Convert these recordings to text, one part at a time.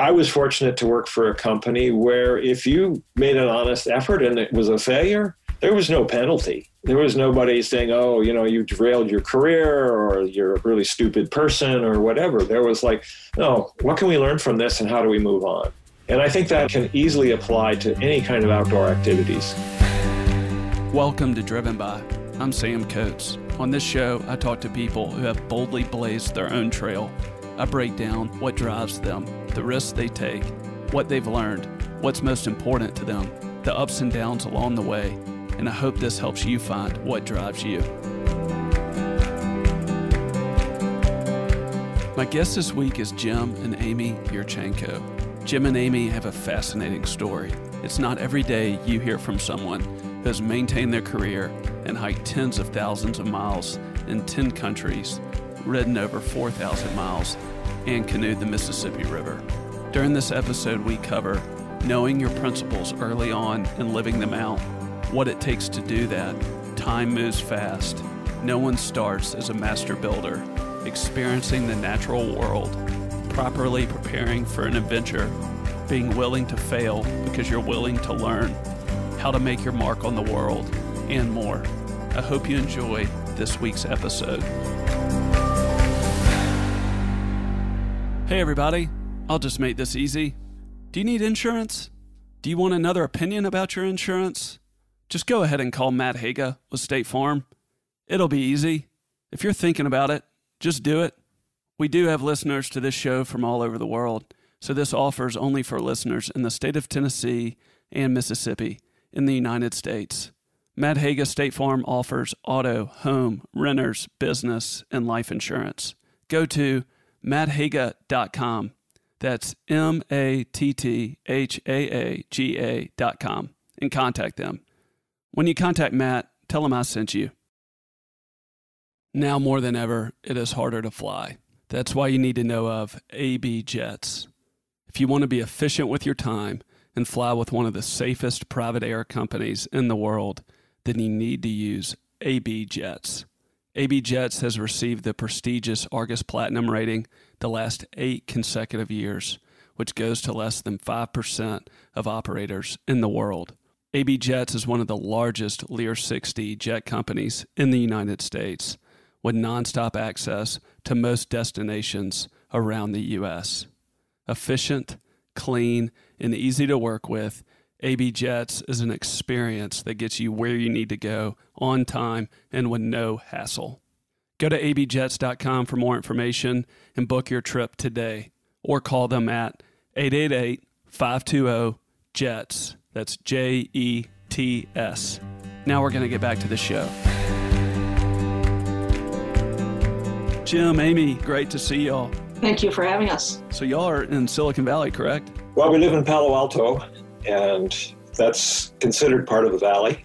I was fortunate to work for a company where if you made an honest effort and it was a failure, there was no penalty. There was nobody saying, oh, you know, you derailed your career or you're a really stupid person or whatever. There was like, no, what can we learn from this and how do we move on? And I think that can easily apply to any kind of outdoor activities. Welcome to Driven By. I'm Sam Coates. On this show, I talk to people who have boldly blazed their own trail. I break down what drives them, the risks they take, what they've learned, what's most important to them, the ups and downs along the way, and I hope this helps you find what drives you. My guest this week is Jim and Amy Yurchenco. Jim and Amy have a fascinating story. It's not every day you hear from someone who has maintained their career and hiked tens of thousands of miles in 10 countries, ridden over 4,000 miles, and canoed the Mississippi River. During this episode, we cover knowing your principles early on and living them out what it takes to do that. Time moves fast. No one starts as a master builder. Experiencing the natural world, properly preparing for an adventure, being willing to fail because you're willing to learn, how to make your mark on the world, and more. I hope you enjoy this week's episode. Hey, everybody. I'll just make this easy. Do you need insurance? Do you want another opinion about your insurance? Just go ahead and call Matt Haaga with State Farm. It'll be easy. If you're thinking about it, just do it. We do have listeners to this show from all over the world, so this offer is only for listeners in the state of Tennessee and Mississippi in the United States. Matt Haaga State Farm offers auto, home, renters, business, and life insurance. Go to matthaaga.com. That's M A T T H A A G A.com and contact them. When you contact Matt, tell him I sent you. Now more than ever, it is harder to fly. That's why you need to know of AB Jets. If you want to be efficient with your time and fly with one of the safest private air companies in the world, then you need to use AB Jets. AB Jets has received the prestigious Argus Platinum rating the last eight consecutive years, which goes to less than 5% of operators in the world. AB Jets is one of the largest Lear 60 jet companies in the United States, with nonstop access to most destinations around the U.S. Efficient, clean, and easy to work with, AB Jets is an experience that gets you where you need to go on time and with no hassle. Go to abjets.com for more information and book your trip today, or call them at 888 520 JETS. That's J E T S. Now we're going to get back to the show. Jim, Amy, great to see y'all. Thank you for having us. So, y'all are in Silicon Valley, correct? Well, we live in Palo Alto, and that's considered part of the valley.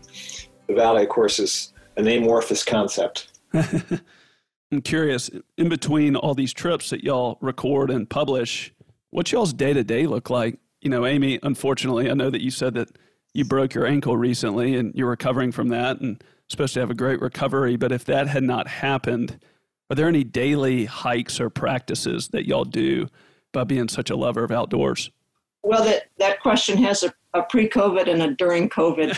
The valley, of course, is an amorphous concept. I'm curious, in between all these trips that y'all record and publish, what y'all's day to day look like? you know, Amy, unfortunately, I know that you said that you broke your ankle recently and you're recovering from that and supposed to have a great recovery. But if that had not happened, are there any daily hikes or practices that y'all do by being such a lover of outdoors? Well, that, that question has a, a pre COVID and a during COVID.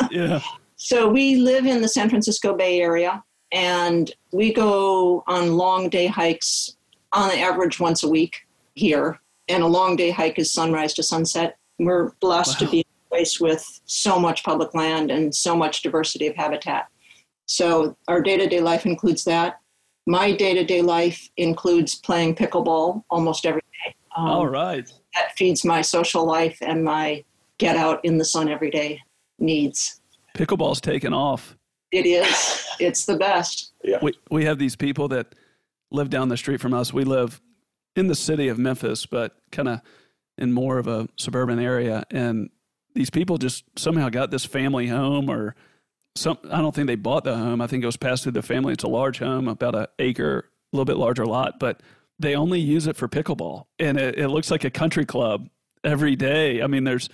yeah. So we live in the San Francisco Bay Area and we go on long day hikes on the average once a week here and a long day hike is sunrise to sunset. We're blessed wow. to be in a place with so much public land and so much diversity of habitat. So our day to day life includes that. My day to day life includes playing pickleball almost every day. Um, All right. That feeds my social life and my get out in the sun every day needs. Pickleball's taken off. It is. it's the best. Yeah. We, we have these people that live down the street from us. We live in the city of Memphis, but kind of in more of a suburban area. And these people just somehow got this family home or some, I don't think they bought the home. I think it was passed through the family. It's a large home, about an acre, a little bit larger lot, but they only use it for pickleball. And it, it looks like a country club every day. I mean, there's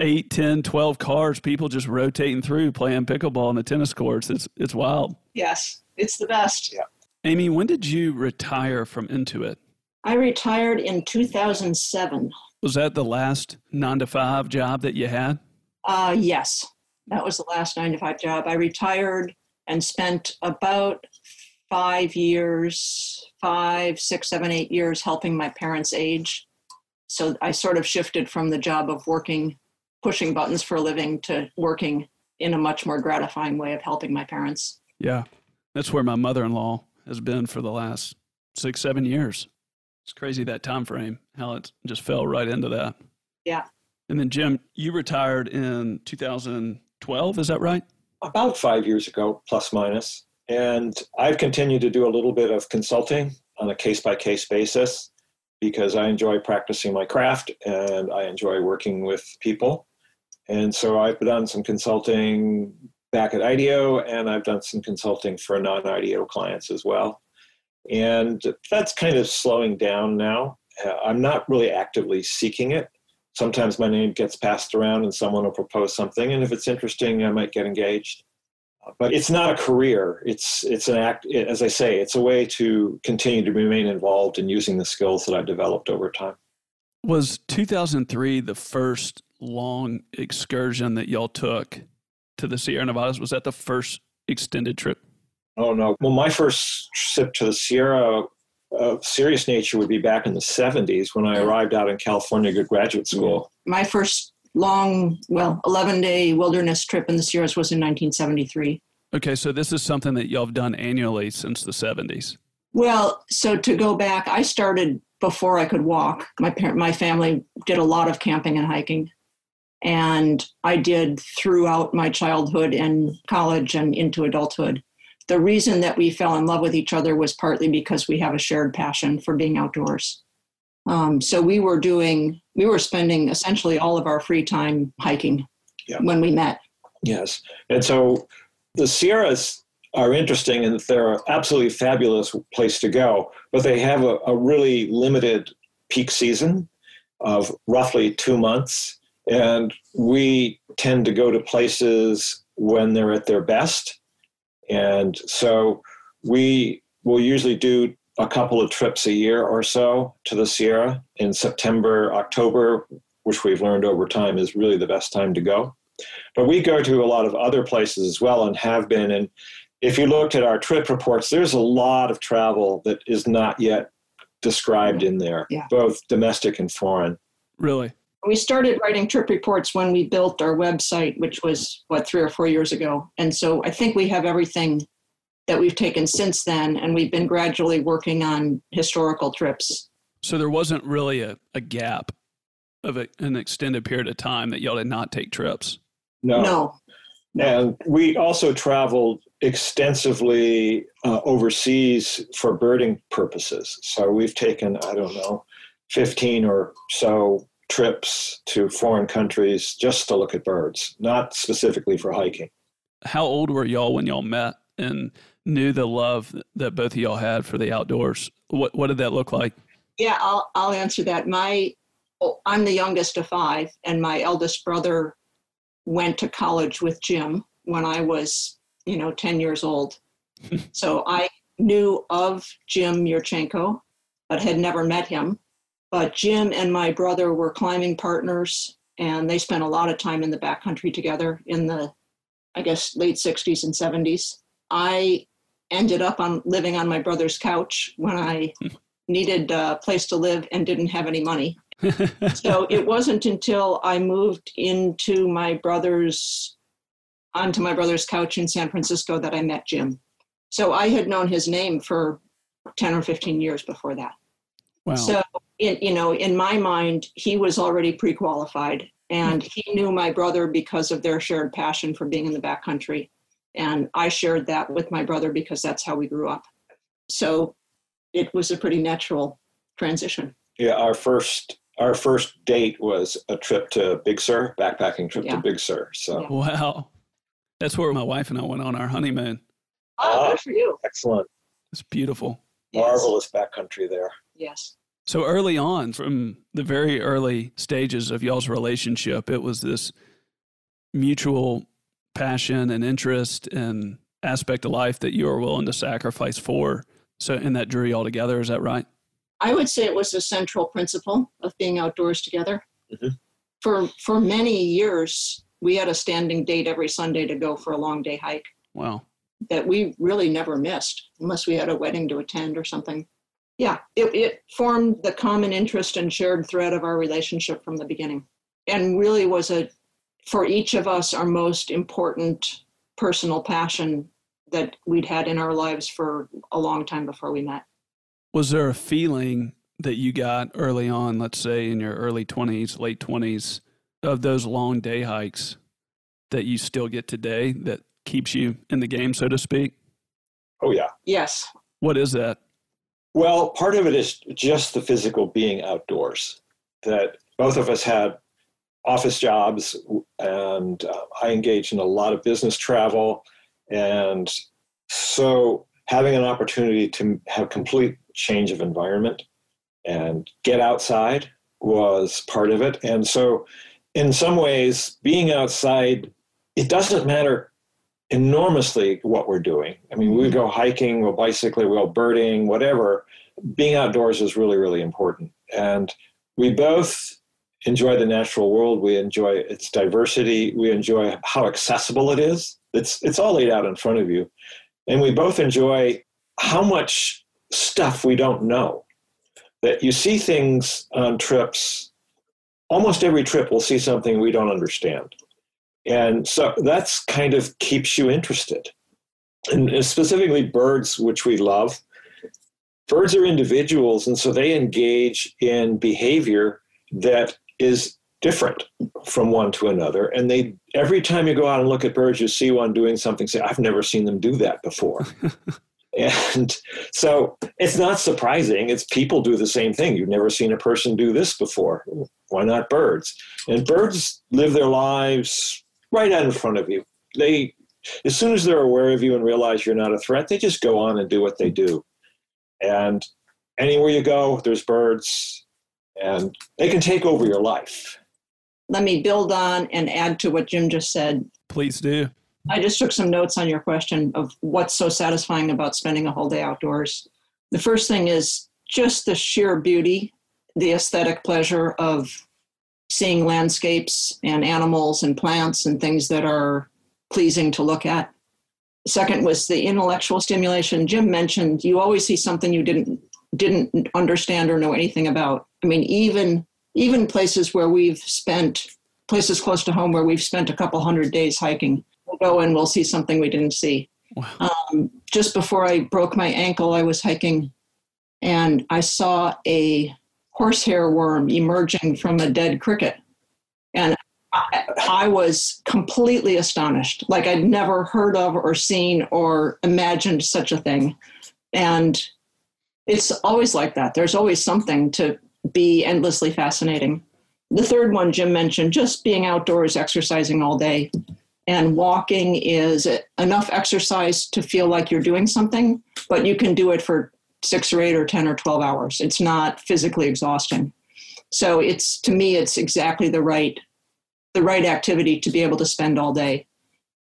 eight, 10, 12 cars, people just rotating through playing pickleball on the tennis courts. It's, it's wild. Yes, it's the best. Yeah. Amy, when did you retire from Intuit? I retired in 2007. Was that the last nine to five job that you had? Uh, yes, that was the last nine to five job. I retired and spent about five years, five, six, seven, eight years helping my parents age. So I sort of shifted from the job of working, pushing buttons for a living to working in a much more gratifying way of helping my parents. Yeah. That's where my mother in law has been for the last six, seven years. It's crazy that time frame, how it just fell right into that. Yeah. And then Jim, you retired in 2012, is that right? About five years ago, plus minus. And I've continued to do a little bit of consulting on a case by case basis because I enjoy practicing my craft and I enjoy working with people. And so I've done some consulting back at IDEO and I've done some consulting for non IDEO clients as well. And that's kind of slowing down now. Uh, I'm not really actively seeking it. Sometimes my name gets passed around and someone will propose something. And if it's interesting, I might get engaged but it's not a career. It's it's an act. As I say, it's a way to continue to remain involved in using the skills that I've developed over time. Was 2003 the first long excursion that y'all took to the Sierra Nevadas? Was that the first extended trip? Oh no! Well, my first trip to the Sierra of serious nature would be back in the 70s when I arrived out in California to graduate school. My first long, well, 11 day wilderness trip in the Sierras was in 1973. Okay, so this is something that y'all have done annually since the 70s. Well, so to go back, I started before I could walk. My parent, my family did a lot of camping and hiking, and I did throughout my childhood and college and into adulthood. The reason that we fell in love with each other was partly because we have a shared passion for being outdoors. Um, so we were doing, we were spending essentially all of our free time hiking yeah. when we met. Yes. And so the Sierras are interesting and they're an absolutely fabulous place to go, but they have a, a really limited peak season of roughly two months. And we tend to go to places when they're at their best. And so we will usually do a couple of trips a year or so to the Sierra in September, October, which we've learned over time is really the best time to go. But we go to a lot of other places as well and have been. And if you looked at our trip reports, there's a lot of travel that is not yet described in there, yeah. both domestic and foreign. Really? We started writing trip reports when we built our website, which was, what, three or four years ago. And so I think we have everything that we've taken since then, and we've been gradually working on historical trips. So there wasn't really a, a gap of a, an extended period of time that y'all did not take trips. No. No. And we also traveled extensively uh, overseas for birding purposes. So we've taken, I don't know, 15 or so trips to foreign countries just to look at birds, not specifically for hiking. How old were y'all when y'all met? And knew the love that both of y'all had for the outdoors. What what did that look like? Yeah, I'll I'll answer that. My oh, I'm the youngest of five, and my eldest brother went to college with Jim when I was, you know, 10 years old. so I knew of Jim Yurchenco, but had never met him. But Jim and my brother were climbing partners, and they spent a lot of time in the backcountry together in the, I guess, late 60s and 70s. I ended up on living on my brother's couch when I hmm. needed a place to live and didn't have any money. so it wasn't until I moved into my brother's onto my brother's couch in San Francisco that I met Jim. So I had known his name for 10 or 15 years before that. Wow. So in, you know, in my mind, he was already pre-qualified and he knew my brother because of their shared passion for being in the backcountry. And I shared that with my brother because that's how we grew up. So it was a pretty natural transition. Yeah, our first our first date was a trip to Big Sur, backpacking trip yeah. to Big Sur. So yeah. wow, that's where my wife and I went on our honeymoon. Oh, good ah, for you! Excellent. It's beautiful. Marvelous yes. backcountry there. Yes. So early on, from the very early stages of y'all's relationship, it was this mutual passion and interest and aspect of life that you are willing to sacrifice for. So, in that jury altogether, is that right? I would say it was a central principle of being outdoors together. Mhm. For for many years, we had a standing date every Sunday to go for a long day hike Wow. that we really never missed, unless we had a wedding to attend or something. Yeah, it, it formed the common interest and shared thread of our relationship from the beginning, and really was a for each of us our most important personal passion that we'd had in our lives for a long time before we met. Was there a feeling that you got early on, let's say in your early 20s, late 20s, of those long day hikes that you still get today that keeps you in the game, so to speak? Oh, yeah. Yes, What is that? Well, part of it is just the physical being outdoors. That both of us had office jobs, and uh, I engaged in a lot of business travel. And so having an opportunity to have complete change of environment and get outside was part of it. And so, in some ways, being outside, it doesn't matter enormously what we're doing. I mean, we go hiking, we'll bicycling, we'll birding, whatever. Being outdoors is really, really important. And we both enjoy the natural world. We enjoy its diversity. We enjoy how accessible it is. It's it's all laid out in front of you. And we both enjoy how much stuff we don't know. That you see things on trips, almost every trip we'll see something we don't understand. And so that's kind of keeps you interested. And specifically birds, which we love. Birds are individuals, and so they engage in behavior that is different from one to another. And they every time you go out and look at birds, you see one doing something, say, I've never seen them do that before. and so it's not surprising. It's people do the same thing. You've never seen a person do this before. Why not birds? And birds live their lives right out in front of you. They as soon as they're aware of you and realize you're not a threat, they just go on and do what they do. And anywhere you go, there's birds, and they can take over your life. let me build on and add to what Jim just said. Please do. I just took some notes on your question of what's so satisfying about spending a whole day outdoors. The first thing is just the sheer beauty, the aesthetic pleasure of seeing landscapes and animals and plants and things that are pleasing to look at. Second was the intellectual stimulation. Jim mentioned you always see something you didn't didn't understand or know anything about. I mean, even even places where we've spent places close to home where we've spent a couple hundred days hiking we'll go and we'll see something we didn't see Wow. um, just before i broke my ankle i was hiking and i saw a horsehair worm emerging from a dead cricket and I, I was completely astonished like i'd never heard of or seen or imagined such a thing and it's always like that there's always something to be endlessly fascinating. The third one Jim mentioned, just being outdoors, exercising all day. And walking is enough exercise to feel like you're doing something, but you can do it for six or eight or 10 or 12 hours. It's not physically exhausting. So it's, to me, it's exactly the right, the right activity to be able to spend all day.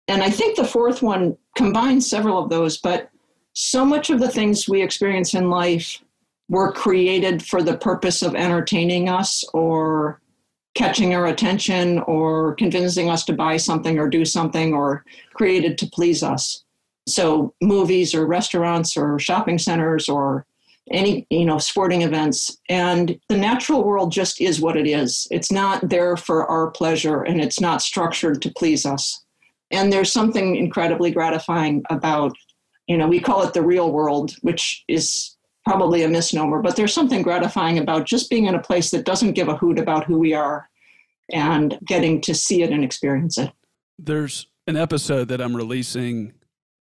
And I think the fourth one combines several of those, but so much of the things we experience in life were created for the purpose of entertaining us or catching our attention or convincing us to buy something or do something or created to please us. So movies or restaurants or shopping centers or any you know sporting events. And the natural world just is what it is. It's not there for our pleasure and it's not structured to please us. And there's something incredibly gratifying about you know we call it the real world which is probably a misnomer, but there's something gratifying about just being in a place that doesn't give a hoot about who we are and getting to see it and experience it. There's an episode that I'm releasing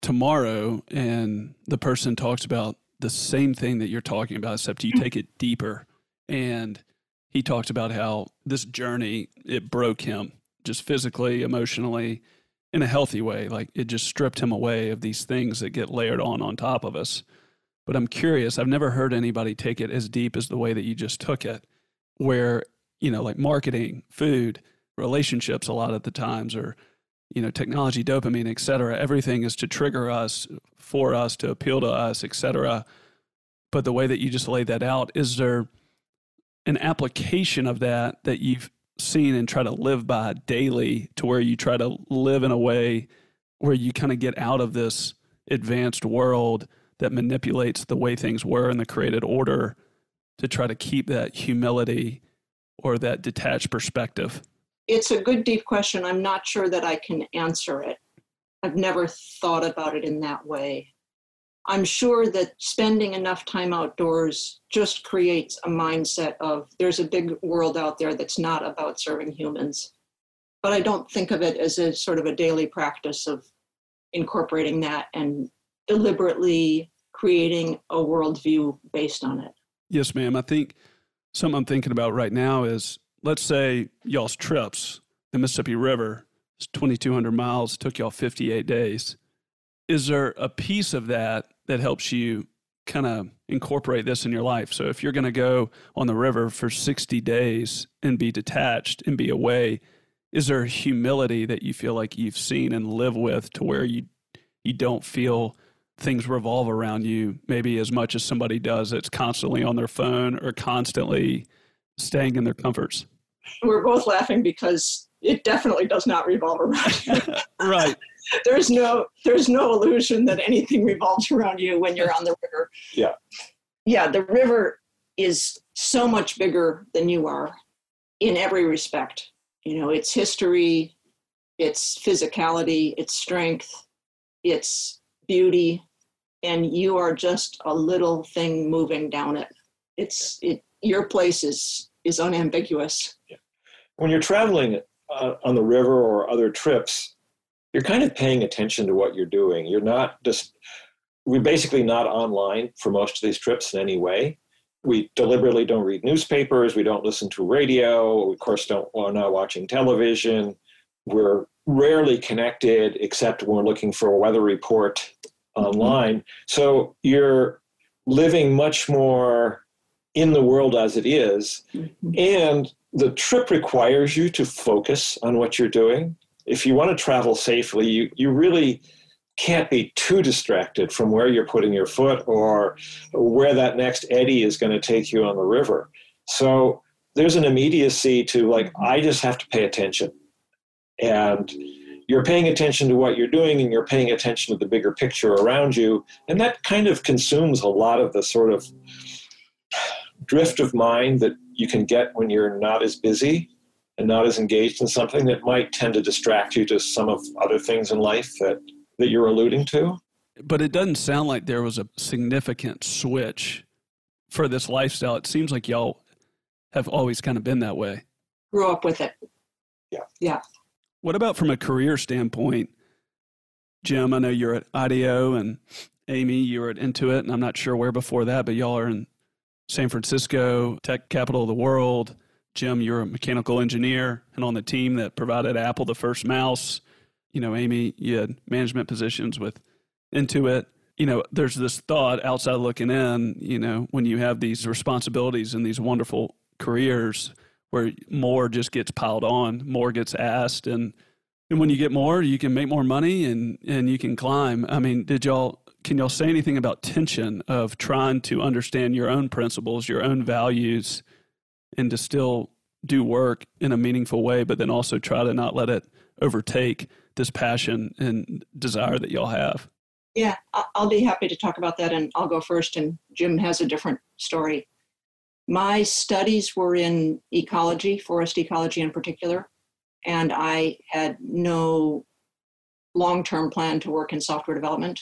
tomorrow, and the person talks about the same thing that you're talking about, except you take it deeper. And he talks about how this journey, it broke him just physically, emotionally, in a healthy way. Like it just stripped him away of these things that get layered on on top of us. But I'm curious, I've never heard anybody take it as deep as the way that you just took it, where, you know, like marketing, food, relationships, a lot of the times, or, you know, technology, dopamine, et cetera, everything is to trigger us, for us, to appeal to us, et cetera. But the way that you just laid that out, is there an application of that that you've seen and try to live by daily to where you try to live in a way where you kind of get out of this advanced world that manipulates the way things were in the created order to try to keep that humility or that detached perspective? It's a good, deep question. I'm not sure that I can answer it. I've never thought about it in that way. I'm sure that spending enough time outdoors just creates a mindset of there's a big world out there that's not about serving humans. But I don't think of it as a sort of a daily practice of incorporating that and deliberately creating a worldview based on it. Yes, ma'am. I think something I'm thinking about right now is let's say y'all's trips, the Mississippi River, is 2,200 miles, took y'all 58 days. Is there a piece of that that helps you kind of incorporate this in your life? So if you're going to go on the river for 60 days and be detached and be away, is there humility that you feel like you've seen and live with to where you you don't feel things revolve around you maybe as much as somebody does that's constantly on their phone or constantly staying in their comforts. We're both laughing because it definitely does not revolve around you. right. there's no there's no illusion that anything revolves around you when you're on the river. Yeah. Yeah, the river is so much bigger than you are in every respect. You know, its history, its physicality, its strength, its beauty, and you are just a little thing moving down it. It's it your place is is unambiguous. Yeah. When you're traveling uh, on the river or other trips, you're kind of paying attention to what you're doing. You're not just we're basically not online for most of these trips in any way. We deliberately don't read newspapers. We don't listen to radio. We, of course, don't. We're not watching television. We're rarely connected, except when we're looking for a weather report online. Mm-hmm. So you're living much more in the world as it is. Mm-hmm. And the trip requires you to focus on what you're doing. If you want to travel safely, you, you really can't be too distracted from where you're putting your foot or where that next eddy is going to take you on the river. So there's an immediacy to like. I just have to pay attention. And you're paying attention to what you're doing and you're paying attention to the bigger picture around you. And that kind of consumes a lot of the sort of drift of mind that you can get when you're not as busy and not as engaged in something that might tend to distract you to some of other things in life that, that you're alluding to. But it doesn't sound like there was a significant switch for this lifestyle. It seems like y'all have always kind of been that way. Grew up with it. Yeah. Yeah. What about from a career standpoint? Jim, I know you're at IDEO and Amy, you were at Intuit, and I'm not sure where before that, but y'all are in San Francisco, tech capital of the world. Jim, you're a mechanical engineer and on the team that provided Apple the first mouse. You know, Amy, you had management positions with Intuit. You know, there's this thought outside looking in, you know, when you have these responsibilities and these wonderful careers, where more just gets piled on, more gets asked, and and when you get more, you can make more money and and you can climb. I mean, did y'all can y'all say anything about tension of trying to understand your own principles, your own values, and to still do work in a meaningful way, but then also try to not let it overtake this passion and desire that y'all have? Yeah, I'll be happy to talk about that, and I'll go first. And Jim has a different story. My studies were in ecology, forest ecology in particular, and I had no long term plan to work in software development.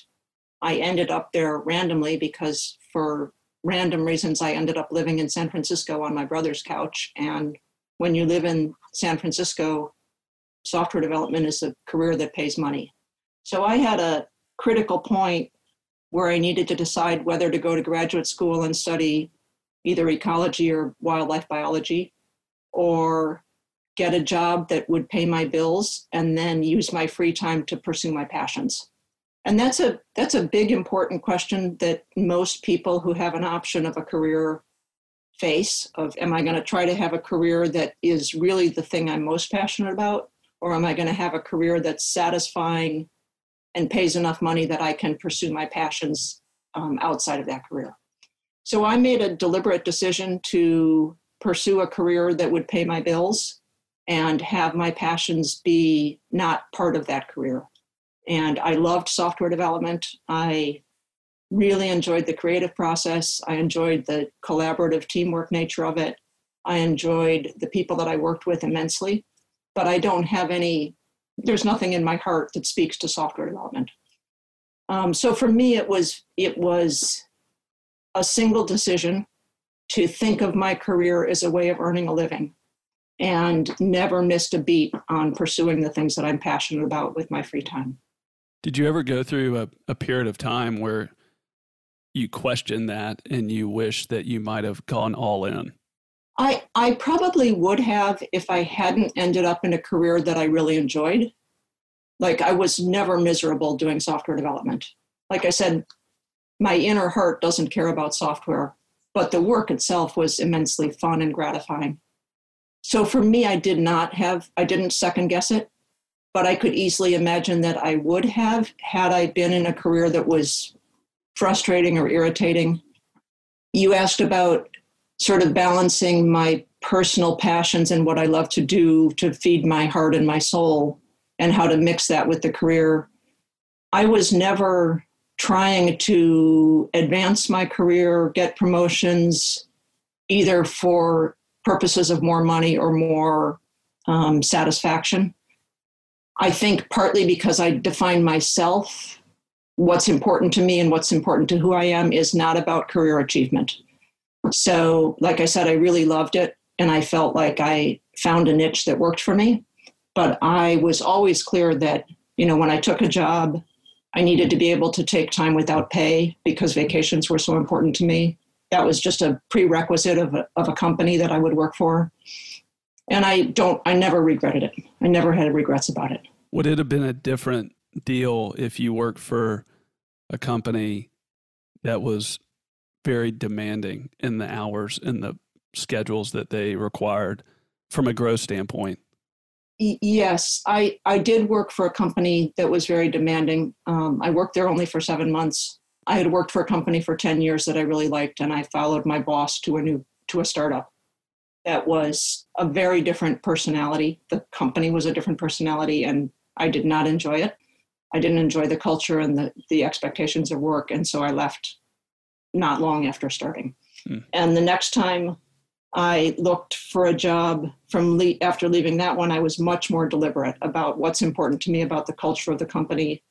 I ended up there randomly because, for random reasons, I ended up living in San Francisco on my brother's couch. And when you live in San Francisco, software development is a career that pays money. So I had a critical point where I needed to decide whether to go to graduate school and study either ecology or wildlife biology, or get a job that would pay my bills and then use my free time to pursue my passions. And that's a that's a big important question that most people who have an option of a career face of am I going to try to have a career that is really the thing I'm most passionate about or am I going to have a career that's satisfying and pays enough money that I can pursue my passions um, outside of that career? So I made a deliberate decision to pursue a career that would pay my bills and have my passions be not part of that career. And I loved software development. I really enjoyed the creative process. I enjoyed the collaborative teamwork nature of it. I enjoyed the people that I worked with immensely. But I don't have any, there's nothing in my heart that speaks to software development. Um, so for me, it was it was a single decision to think of my career as a way of earning a living and never missed a beat on pursuing the things that I'm passionate about with my free time. Did you ever go through a, a period of time where you question that and you wish that you might have gone all in? I, I probably would have if I hadn't ended up in a career that I really enjoyed. Like I was never miserable doing software development. Like I said, my inner heart doesn't care about software, but the work itself was immensely fun and gratifying. So for me, I did not have, I didn't second guess it, but I could easily imagine that I would have had I been in a career that was frustrating or irritating. You asked about sort of balancing my personal passions and what I love to do to feed my heart and my soul and how to mix that with the career. I was never trying to advance my career, get promotions, either for purposes of more money or more um, satisfaction. I think partly because I define myself, what's important to me and what's important to who I am is not about career achievement. So, like I said, I really loved it and I felt like I found a niche that worked for me. But I was always clear that, you know, when I took a job, I needed to be able to take time without pay because vacations were so important to me. That was just a prerequisite of a, of a company that I would work for. And I don't, I never regretted it. I never had regrets about it. Would it have been a different deal if you worked for a company that was very demanding in the hours and the schedules that they required from a growth standpoint? yes, I, I did work for a company that was very demanding. Um, I worked there only for seven months. I had worked for a company for 10 years that I really liked, and I followed my boss to a new to a startup that was a very different personality. The company was a different personality, and I did not enjoy it. I didn't enjoy the culture and the, the expectations of work, and so I left not long after starting. Hmm. And the next time I looked for a job from le- after leaving that one. I was much more deliberate about what's important to me about the culture of the company,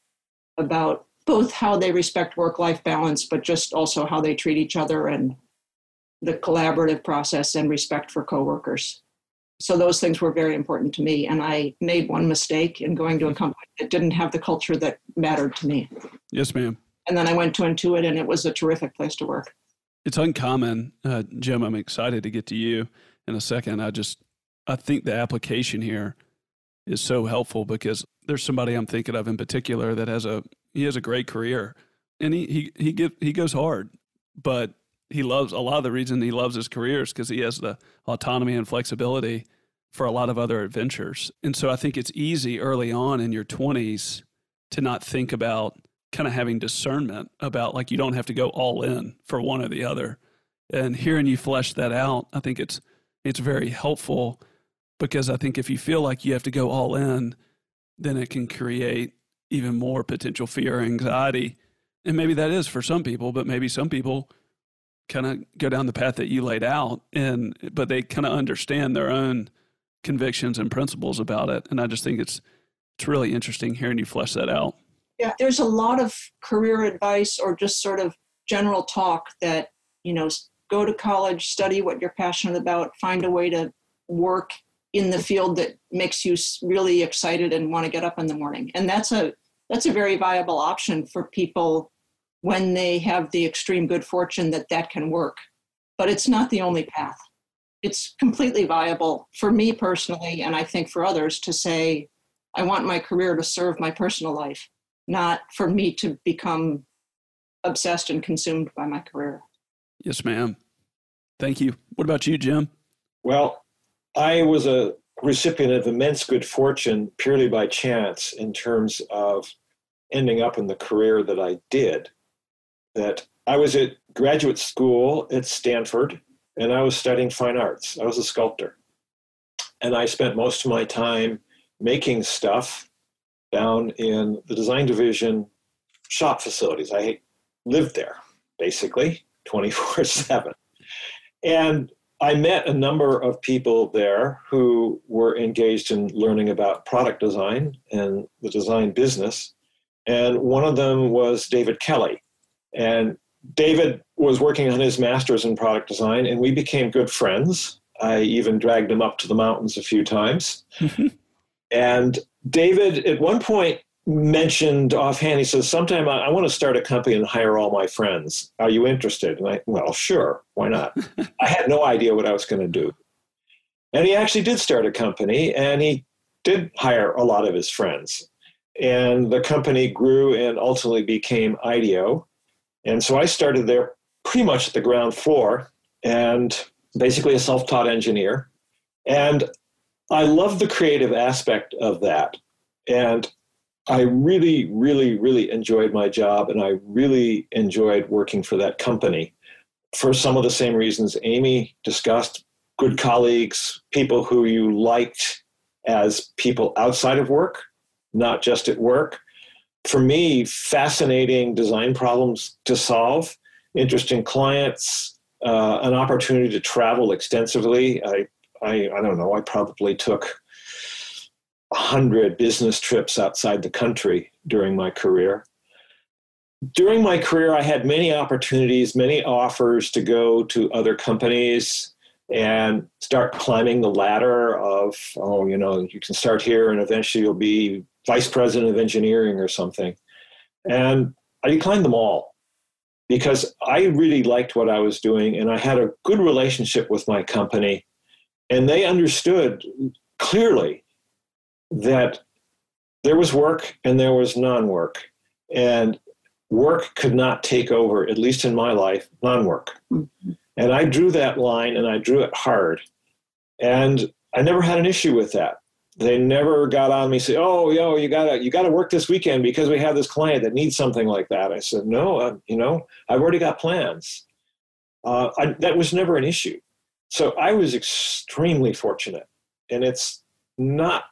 about both how they respect work life balance, but just also how they treat each other and the collaborative process and respect for coworkers. So those things were very important to me. And I made one mistake in going to a company that didn't have the culture that mattered to me. Yes, ma'am. And then I went to Intuit, and it was a terrific place to work it's uncommon, uh, Jim. I'm excited to get to you in a second. I just I think the application here is so helpful because there's somebody I'm thinking of in particular that has a he has a great career and he he he give, he goes hard, but he loves a lot of the reason he loves his career is because he has the autonomy and flexibility for a lot of other adventures. And so I think it's easy early on in your 20s to not think about kind of having discernment about like you don't have to go all in for one or the other. And hearing you flesh that out, I think it's it's very helpful because I think if you feel like you have to go all in, then it can create even more potential fear or anxiety. And maybe that is for some people, but maybe some people kind of go down the path that you laid out and but they kind of understand their own convictions and principles about it. And I just think it's it's really interesting hearing you flesh that out. Yeah, there's a lot of career advice or just sort of general talk that, you know, go to college, study what you're passionate about, find a way to work in the field that makes you really excited and want to get up in the morning. And that's a that's a very viable option for people when they have the extreme good fortune that that can work. But it's not the only path. It's completely viable for me personally, and I think for others to say, I want my career to serve my personal life not for me to become obsessed and consumed by my career. Yes, ma'am. Thank you. What about you, Jim? Well, I was a recipient of immense good fortune purely by chance in terms of ending up in the career that I did. That I was at graduate school at Stanford and I was studying fine arts. I was a sculptor. And I spent most of my time making stuff down in the design division shop facilities. I lived there basically 24 7. And I met a number of people there who were engaged in learning about product design and the design business. And one of them was David Kelley. And David was working on his master's in product design, and we became good friends. I even dragged him up to the mountains a few times. and David, at one point, mentioned offhand, he says, Sometime I, I, want to start a company and hire all my friends. Are you interested? And I, well, sure, why not? I had no idea what I was going to do. And he actually did start a company and he did hire a lot of his friends. And the company grew and ultimately became IDEO. And so I started there pretty much at the ground floor and basically a self taught engineer. And I love the creative aspect of that. And I really, really, really enjoyed my job and I really enjoyed working for that company for some of the same reasons Amy discussed good colleagues, people who you liked as people outside of work, not just at work. For me, fascinating design problems to solve, interesting clients, uh, an opportunity to travel extensively. I, I, I don't know, I probably took 100 business trips outside the country during my career. During my career, I had many opportunities, many offers to go to other companies and start climbing the ladder of, oh, you know, you can start here and eventually you'll be vice president of engineering or something. And I declined them all because I really liked what I was doing and I had a good relationship with my company. And they understood clearly that there was work and there was non work. And work could not take over, at least in my life, non work. Mm-hmm. And I drew that line and I drew it hard. And I never had an issue with that. They never got on me say, "Oh, yo, you gotta you gotta work this weekend because we have this client that needs something like that." I said, "No, uh, you know, I've already got plans." Uh, I, that was never an issue. So I was extremely fortunate, and it's not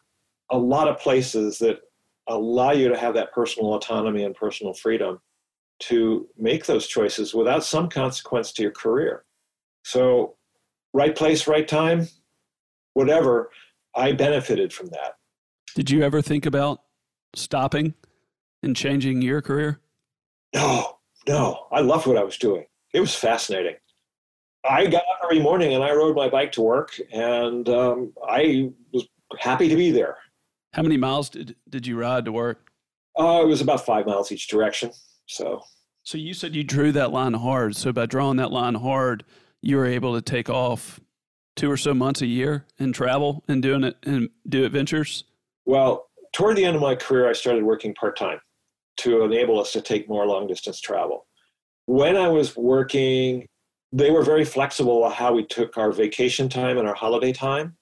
a lot of places that allow you to have that personal autonomy and personal freedom to make those choices without some consequence to your career. So, right place, right time, whatever, I benefited from that. Did you ever think about stopping and changing your career? No, no. I loved what I was doing. It was fascinating. I got up every morning and I rode my bike to work, and um, I was happy to be there. How many miles did, did you ride to work? Uh, it was about five miles each direction. So, so you said you drew that line hard. So by drawing that line hard, you were able to take off two or so months a year and travel and doing it and do adventures. Well, toward the end of my career, I started working part time to enable us to take more long distance travel. When I was working, they were very flexible how we took our vacation time and our holiday time.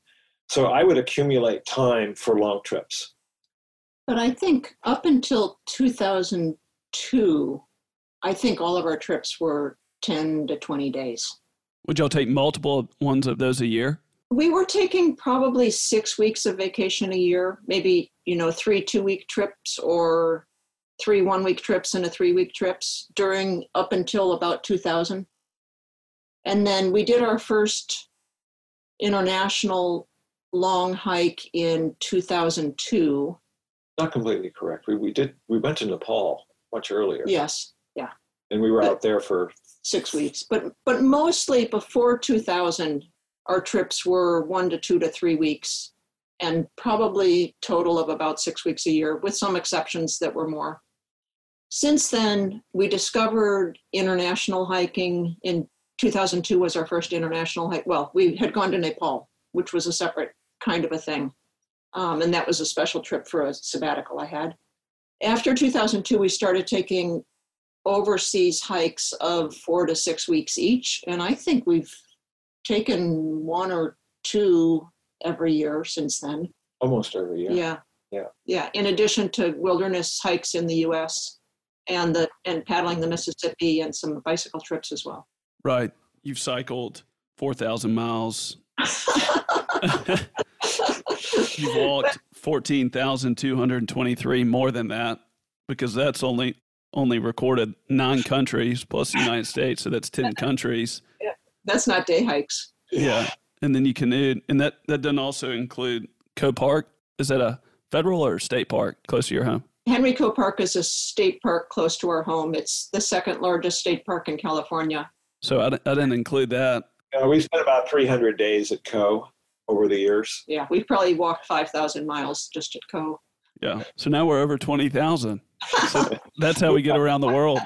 So I would accumulate time for long trips. But I think up until 2002, I think all of our trips were 10 to 20 days. Would y'all take multiple ones of those a year? We were taking probably six weeks of vacation a year, maybe, you know, three two week trips or three one week trips and a three week trips during up until about 2000. And then we did our first international long hike in 2002. Not completely correct. We, we did, we went to Nepal much earlier. Yes, yeah. And we were but out there for six weeks. But, but mostly before 2000, our trips were one to two to three weeks and probably total of about six weeks a year, with some exceptions that were more. Since then, we discovered international hiking. In 2002 was our first international hike. Well, we had gone to Nepal, which was a separate kind of a thing. Um, and that was a special trip for a sabbatical I had. After 2002, we started taking overseas hikes of four to six weeks each. And I think we've taken one or two every year since then. Almost every year. Yeah. Yeah. Yeah. In addition to wilderness hikes in the US. and the and paddling the Mississippi and some bicycle trips as well. Right. You've cycled 4,000 miles. You've walked 14,223 more than that because that's only only recorded nine countries plus the United States, so that's 10 countries. Yeah. That's not day hikes. Yeah. And then you canoed and that that doesn't also include Coe Park. Is that a federal or state park close to your home? Henry Coe Park is a state park close to our home. It's the second largest state park in California. So I, I didn't include that. Uh, we spent about 300 days at Coe over the years. Yeah, we've probably walked 5,000 miles just at Coe. Yeah. So now we're over 20,000. So that's how we get around the world.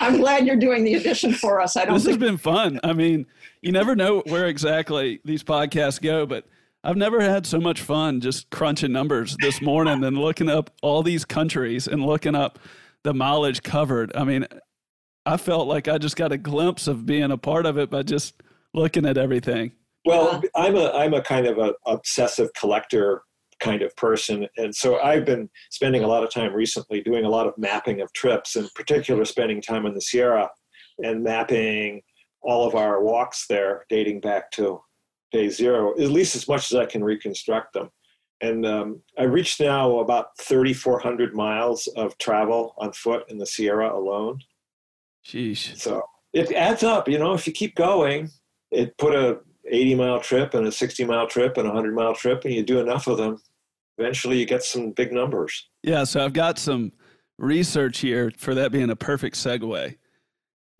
I'm glad you're doing the addition for us. I don't This has been fun. I mean, you never know where exactly these podcasts go, but I've never had so much fun just crunching numbers this morning and looking up all these countries and looking up the mileage covered. I mean, I felt like I just got a glimpse of being a part of it by just looking at everything. Well, I'm a I'm a kind of a obsessive collector kind of person, and so I've been spending a lot of time recently doing a lot of mapping of trips, in particular, spending time in the Sierra and mapping all of our walks there, dating back to day zero, at least as much as I can reconstruct them. And um, I reached now about 3,400 miles of travel on foot in the Sierra alone. Sheesh. So it adds up, you know, if you keep going, it put a 80 mile trip and a 60 mile trip and a 100 mile trip, and you do enough of them, eventually you get some big numbers. Yeah, so I've got some research here for that being a perfect segue.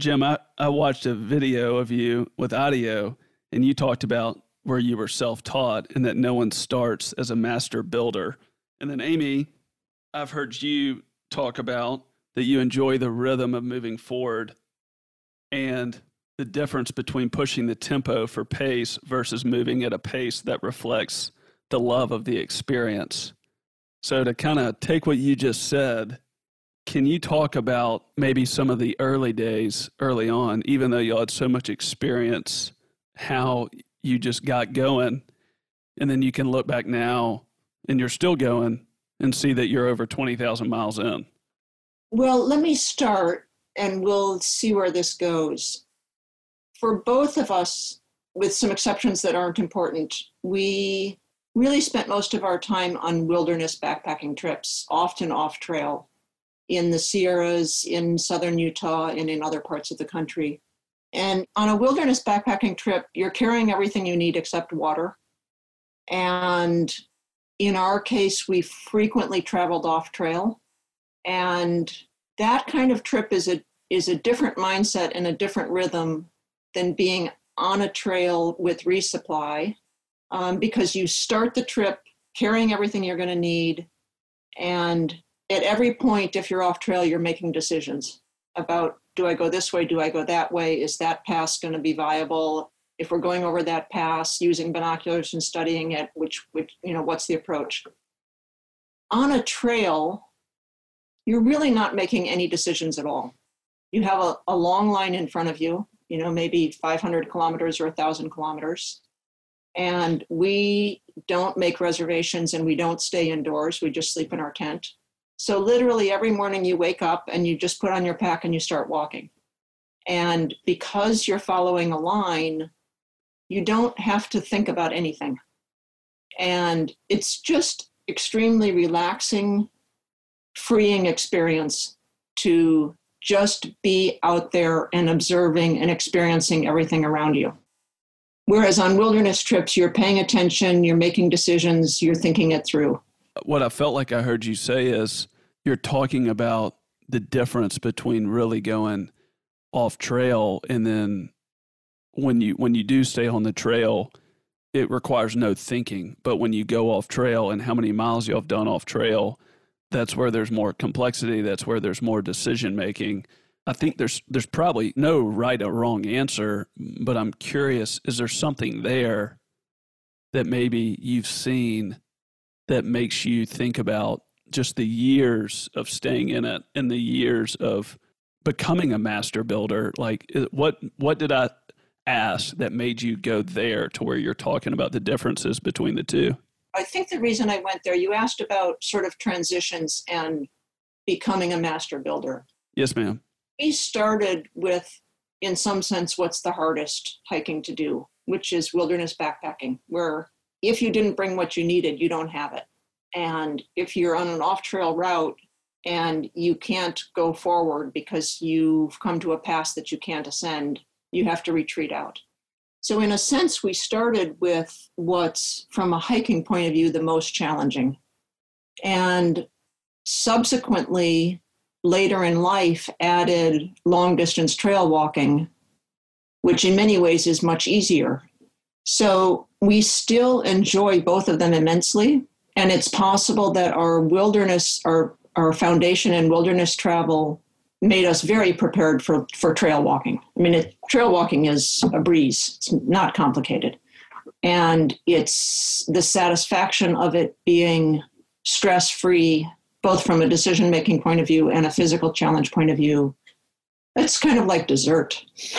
Jim, I, I watched a video of you with audio, and you talked about where you were self taught and that no one starts as a master builder. And then, Amy, I've heard you talk about that you enjoy the rhythm of moving forward and the difference between pushing the tempo for pace versus moving at a pace that reflects the love of the experience. So, to kind of take what you just said, can you talk about maybe some of the early days early on, even though you had so much experience, how you just got going? And then you can look back now and you're still going and see that you're over 20,000 miles in. Well, let me start and we'll see where this goes. For both of us, with some exceptions that aren't important, we really spent most of our time on wilderness backpacking trips, often off trail in the Sierras, in southern Utah, and in other parts of the country. And on a wilderness backpacking trip, you're carrying everything you need except water. And in our case, we frequently traveled off trail. And that kind of trip is a is a different mindset and a different rhythm than being on a trail with resupply um, because you start the trip carrying everything you're going to need and at every point if you're off trail you're making decisions about do i go this way do i go that way? Is that pass going to be viable? If we're going over that pass using binoculars and studying it which which you know what's the approach? On a trail you're really not making any decisions at all. You have a, a long line in front of you you know maybe 500 kilometers or 1000 kilometers and we don't make reservations and we don't stay indoors. We just sleep in our tent. So literally every morning you wake up and you just put on your pack and you start walking. And because you're following a line you don't have to think about anything. And it's just extremely relaxing freeing experience to just be out there and observing and experiencing everything around you. Whereas on wilderness trips, you're paying attention, you're making decisions, you're thinking it through. What I felt like I heard you say is you're talking about the difference between really going off trail and then when you when you do stay on the trail it requires no thinking but when you go off trail and how many miles you have done off trail that's where there's more complexity that's where there's more decision making i think there's there's probably no right or wrong answer but i'm curious is there something there that maybe you've seen that makes you think about just the years of staying in it and the years of becoming a master builder like what what did i ask that made you go there to where you're talking about the differences between the two I think the reason I went there, you asked about sort of transitions and becoming a master builder. Yes, ma'am. We started with, in some sense, what's the hardest hiking to do, which is wilderness backpacking, where if you didn't bring what you needed, you don't have it. And if you're on an off trail route and you can't go forward because you've come to a pass that you can't ascend, you have to retreat out. So, in a sense, we started with what's, from a hiking point of view, the most challenging. And subsequently, later in life, added long distance trail walking, which in many ways is much easier. So, we still enjoy both of them immensely. And it's possible that our wilderness, our, our foundation in wilderness travel made us very prepared for, for trail walking. I mean, it, trail walking is a breeze, it's not complicated. And it's the satisfaction of it being stress free, both from a decision making point of view and a physical challenge point of view. It's kind of like dessert.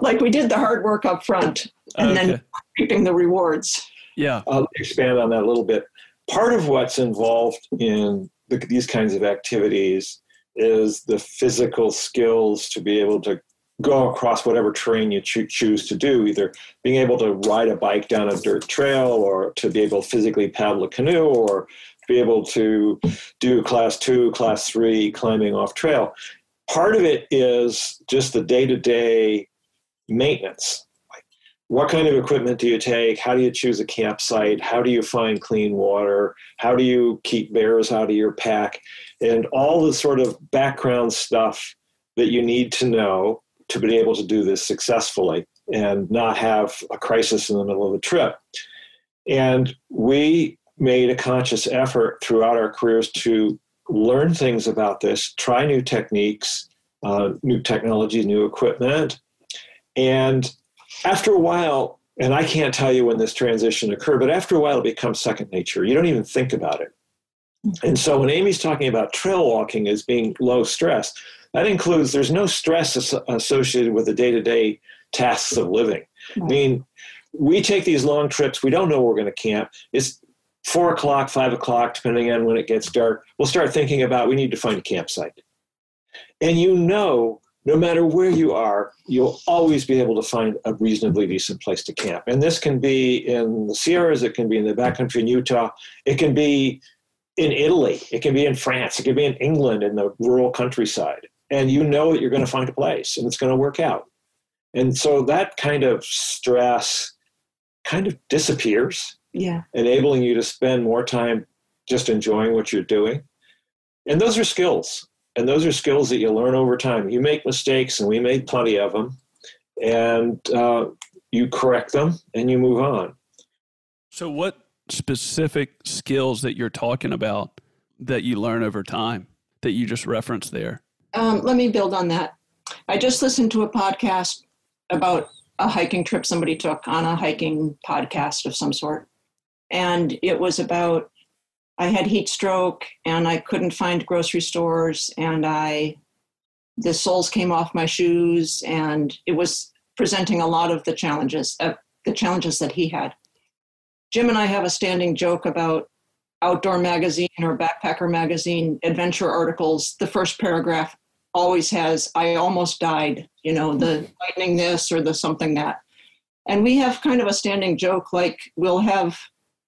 like we did the hard work up front and okay. then reaping the rewards. Yeah. I'll expand on that a little bit. Part of what's involved in the, these kinds of activities is the physical skills to be able to go across whatever terrain you cho- choose to do, either being able to ride a bike down a dirt trail or to be able to physically paddle a canoe or be able to do class two, class three climbing off trail. Part of it is just the day to day maintenance what kind of equipment do you take? How do you choose a campsite? How do you find clean water? How do you keep bears out of your pack? And all the sort of background stuff that you need to know to be able to do this successfully and not have a crisis in the middle of a trip. And we made a conscious effort throughout our careers to learn things about this, try new techniques, uh, new technology, new equipment, and after a while, and I can't tell you when this transition occurred, but after a while it becomes second nature. You don't even think about it. And so when Amy's talking about trail walking as being low stress, that includes there's no stress associated with the day to day tasks of living. Right. I mean, we take these long trips, we don't know where we're going to camp. It's four o'clock, five o'clock, depending on when it gets dark. We'll start thinking about we need to find a campsite. And you know no matter where you are, you'll always be able to find a reasonably decent place to camp. And this can be in the Sierras, it can be in the backcountry in Utah, it can be in Italy, it can be in France, it can be in England in the rural countryside. And you know that you're going to find a place and it's going to work out. And so that kind of stress kind of disappears. Yeah. Enabling you to spend more time just enjoying what you're doing. And those are skills and those are skills that you learn over time. You make mistakes, and we made plenty of them, and uh, you correct them and you move on. So, what specific skills that you're talking about that you learn over time that you just referenced there? Um, let me build on that. I just listened to a podcast about a hiking trip somebody took on a hiking podcast of some sort. And it was about I had heat stroke and I couldn't find grocery stores and I the soles came off my shoes and it was presenting a lot of the challenges uh, the challenges that he had. Jim and I have a standing joke about outdoor magazine or backpacker magazine adventure articles. The first paragraph always has I almost died, you know, the mm-hmm. lightning this or the something that. And we have kind of a standing joke like we'll have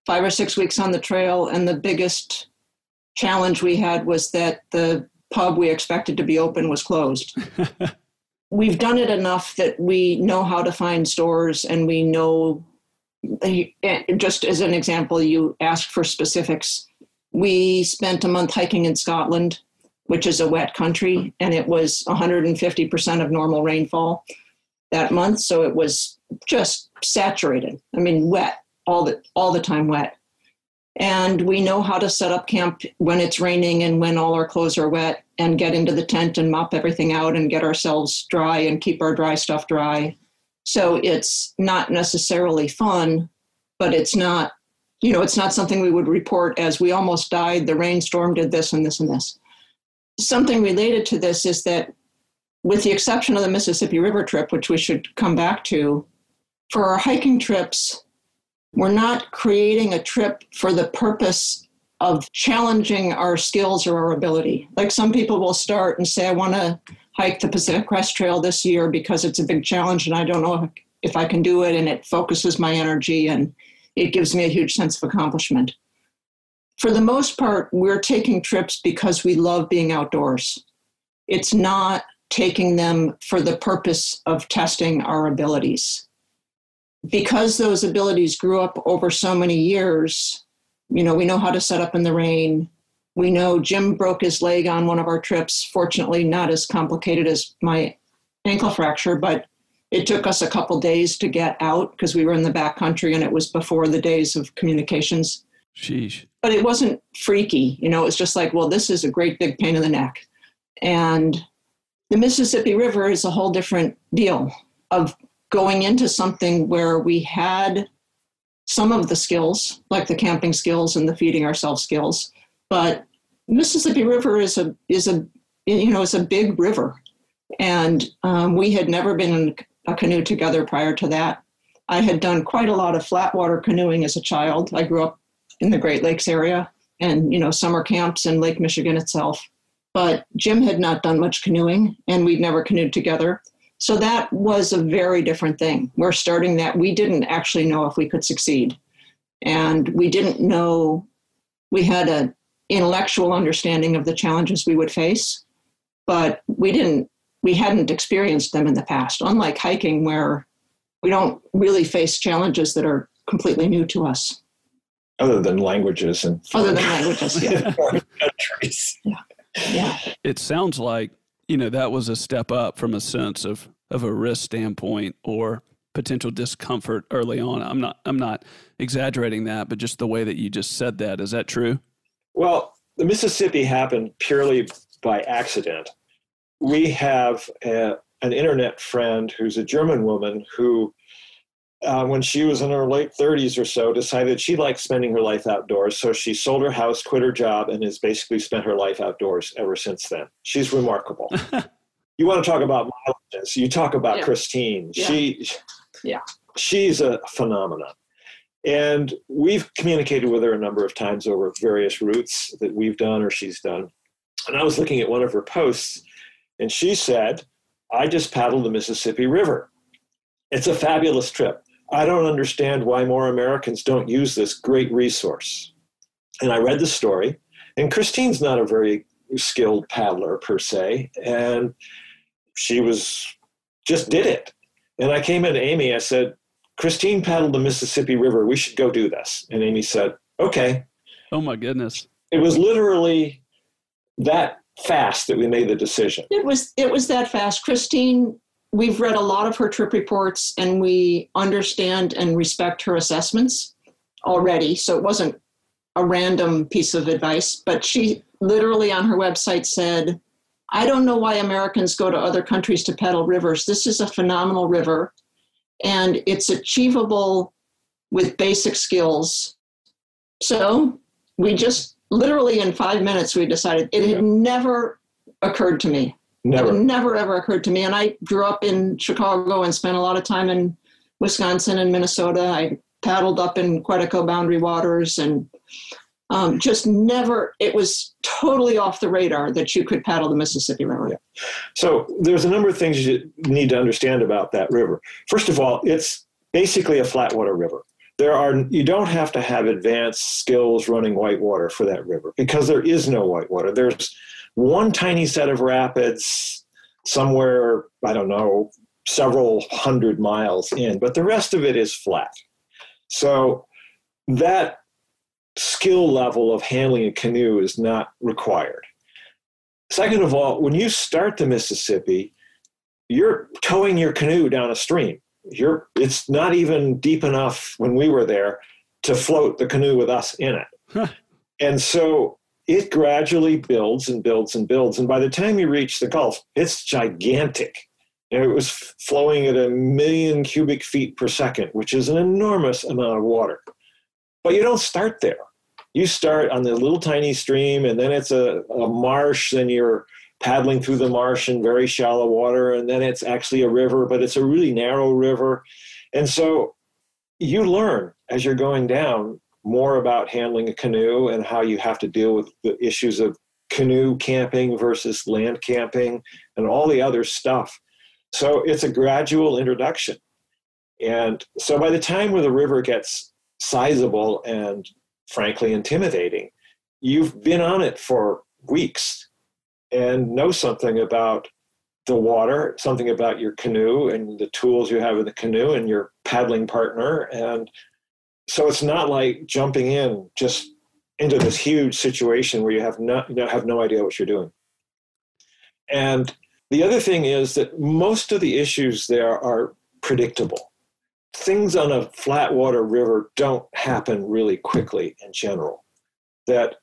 five or six weeks on the trail, and the biggest challenge we had was that the pub we expected to be open was closed. We've done it enough that we know how to find stores and we know, eh, just as an example, you ask for specifics. We spent a month hiking in Scotland, which is a wet country, and it was 150% of normal rainfall that month. So it was just saturated. I mean, wet all the all the time wet. And we know how to set up camp when it's raining and when all our clothes are wet and get into the tent and mop everything out and get ourselves dry and keep our dry stuff dry. So it's not necessarily fun, but it's not, you know, it's not something we would report as we almost died, the rainstorm did this and this and this. Something related to this is that, with the exception of the Mississippi River trip, which we should come back to, for our hiking trips, we're not creating a trip for the purpose of challenging our skills or our ability. Like some people will start and say, I want to hike the Pacific Crest Trail this year because it's a big challenge and I don't know if I can do it. And it focuses my energy and it gives me a huge sense of accomplishment. For the most part, we're taking trips because we love being outdoors. It's not taking them for the purpose of testing our abilities. Because those abilities grew up over so many years, you know, we know how to set up in the rain. We know Jim broke his leg on one of our trips. Fortunately, not as complicated as my ankle fracture, but it took us a couple days to get out because we were in the back country and it was before the days of communications. Sheesh. But it wasn't freaky. You know, it was just like, well, this is a great big pain in the neck. And the Mississippi River is a whole different deal of going into something where we had some of the skills, like the camping skills and the feeding ourselves skills, but Mississippi River is a is a you know it's a big river, and um, we had never been in a canoe together prior to that. I had done quite a lot of flatwater canoeing as a child. I grew up in the Great Lakes area, and you know summer camps in Lake Michigan itself. But Jim had not done much canoeing, and we'd never canoed together. So that was a very different thing. We're starting that. We didn't actually know if we could succeed. And we didn't know, we had an intellectual understanding of the challenges we would face, but we didn't, we hadn't experienced them in the past, unlike hiking, where we don't really face challenges that are completely new to us. Other than languages and other than languages, yeah. countries. Yeah. Yeah. It sounds like you know that was a step up from a sense of of a risk standpoint or potential discomfort early on. I'm not I'm not exaggerating that, but just the way that you just said that is that true? Well, the Mississippi happened purely by accident. We have a, an internet friend who's a German woman who uh, when she was in her late 30s or so, decided she liked spending her life outdoors. So she sold her house, quit her job, and has basically spent her life outdoors ever since then. She's remarkable. you want to talk about mileages? You talk about yeah. Christine. Yeah. She, yeah, she's a phenomenon. And we've communicated with her a number of times over various routes that we've done or she's done. And I was looking at one of her posts, and she said, I just paddled the Mississippi River. It's a fabulous trip. I don't understand why more Americans don't use this great resource. And I read the story, and Christine's not a very skilled paddler per se, and she was just did it. And I came in to Amy, I said, Christine paddled the Mississippi River. We should go do this. And Amy said, okay. Oh my goodness. It was literally that fast that we made the decision. It was it was that fast. Christine we've read a lot of her trip reports and we understand and respect her assessments already. So it wasn't a random piece of advice, but she literally on her website said, I don't know why Americans go to other countries to paddle rivers. This is a phenomenal river and it's achievable with basic skills. So we just literally in five minutes we decided it had never occurred to me Never. Never ever occurred to me. And I grew up in Chicago and spent a lot of time in Wisconsin and Minnesota. I paddled up in Quetico boundary waters and um, just never, it was totally off the radar that you could paddle the Mississippi River. Yeah. So there's a number of things you need to understand about that river. First of all, it's basically a flatwater river. There are you don't have to have advanced skills running whitewater for that river because there is no whitewater. There's one tiny set of rapids somewhere, I don't know, several hundred miles in, but the rest of it is flat. So that skill level of handling a canoe is not required. Second of all, when you start the Mississippi, you're towing your canoe down a stream. You're, it's not even deep enough when we were there to float the canoe with us in it. Huh. And so it gradually builds and builds and builds. And by the time you reach the Gulf, it's gigantic. Know, it was flowing at a million cubic feet per second, which is an enormous amount of water. But you don't start there. You start on the little tiny stream, and then it's a, a marsh, then you're paddling through the marsh in very shallow water, and then it's actually a river, but it's a really narrow river. And so you learn as you're going down more about handling a canoe and how you have to deal with the issues of canoe camping versus land camping and all the other stuff. So it's a gradual introduction. And so by the time where the river gets sizable and frankly intimidating, you've been on it for weeks and know something about the water, something about your canoe and the tools you have in the canoe and your paddling partner. And so it's not like jumping in just into this huge situation where you have not you know, have no idea what you're doing. And the other thing is that most of the issues there are predictable. Things on a flat water river don't happen really quickly in general. That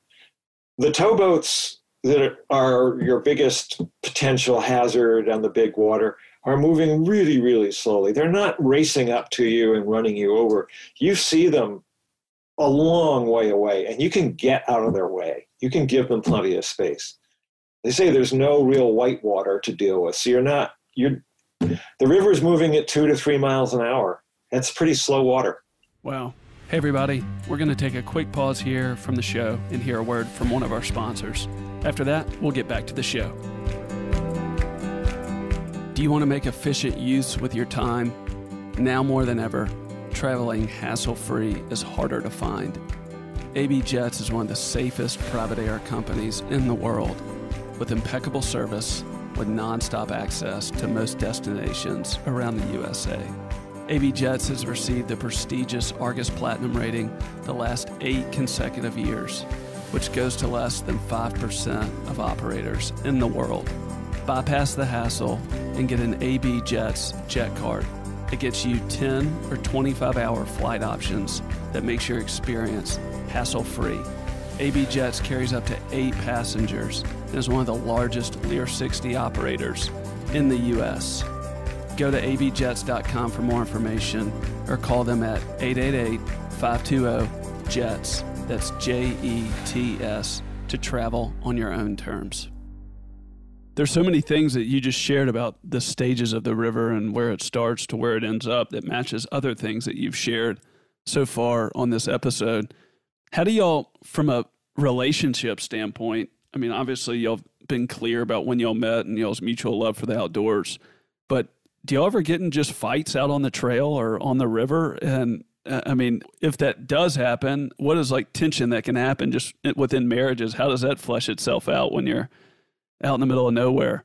the towboats that are your biggest potential hazard on the big water are moving really, really slowly. They're not racing up to you and running you over. You see them a long way away, and you can get out of their way. You can give them plenty of space. They say there's no real white water to deal with, so you're not you're the river's moving at two to three miles an hour. That's pretty slow water. Wow. Hey, everybody, we're going to take a quick pause here from the show and hear a word from one of our sponsors. After that, we'll get back to the show. Do you want to make efficient use with your time? Now more than ever, traveling hassle free is harder to find. AB Jets is one of the safest private air companies in the world, with impeccable service, with nonstop access to most destinations around the USA. AB Jets has received the prestigious Argus Platinum rating the last eight consecutive years, which goes to less than 5% of operators in the world. Bypass the hassle and get an AB Jets jet card. It gets you 10 or 25 hour flight options that makes your experience hassle free. AB Jets carries up to eight passengers and is one of the largest Lear 60 operators in the U.S. Go to abjets.com for more information or call them at 888 520 JETS. That's J E T S to travel on your own terms. There's so many things that you just shared about the stages of the river and where it starts to where it ends up that matches other things that you've shared so far on this episode. How do y'all, from a relationship standpoint, I mean, obviously y'all been clear about when y'all met and y'all's mutual love for the outdoors, but do y'all ever get in just fights out on the trail or on the river? And uh, I mean, if that does happen, what is like tension that can happen just within marriages? How does that flesh itself out when you're out in the middle of nowhere?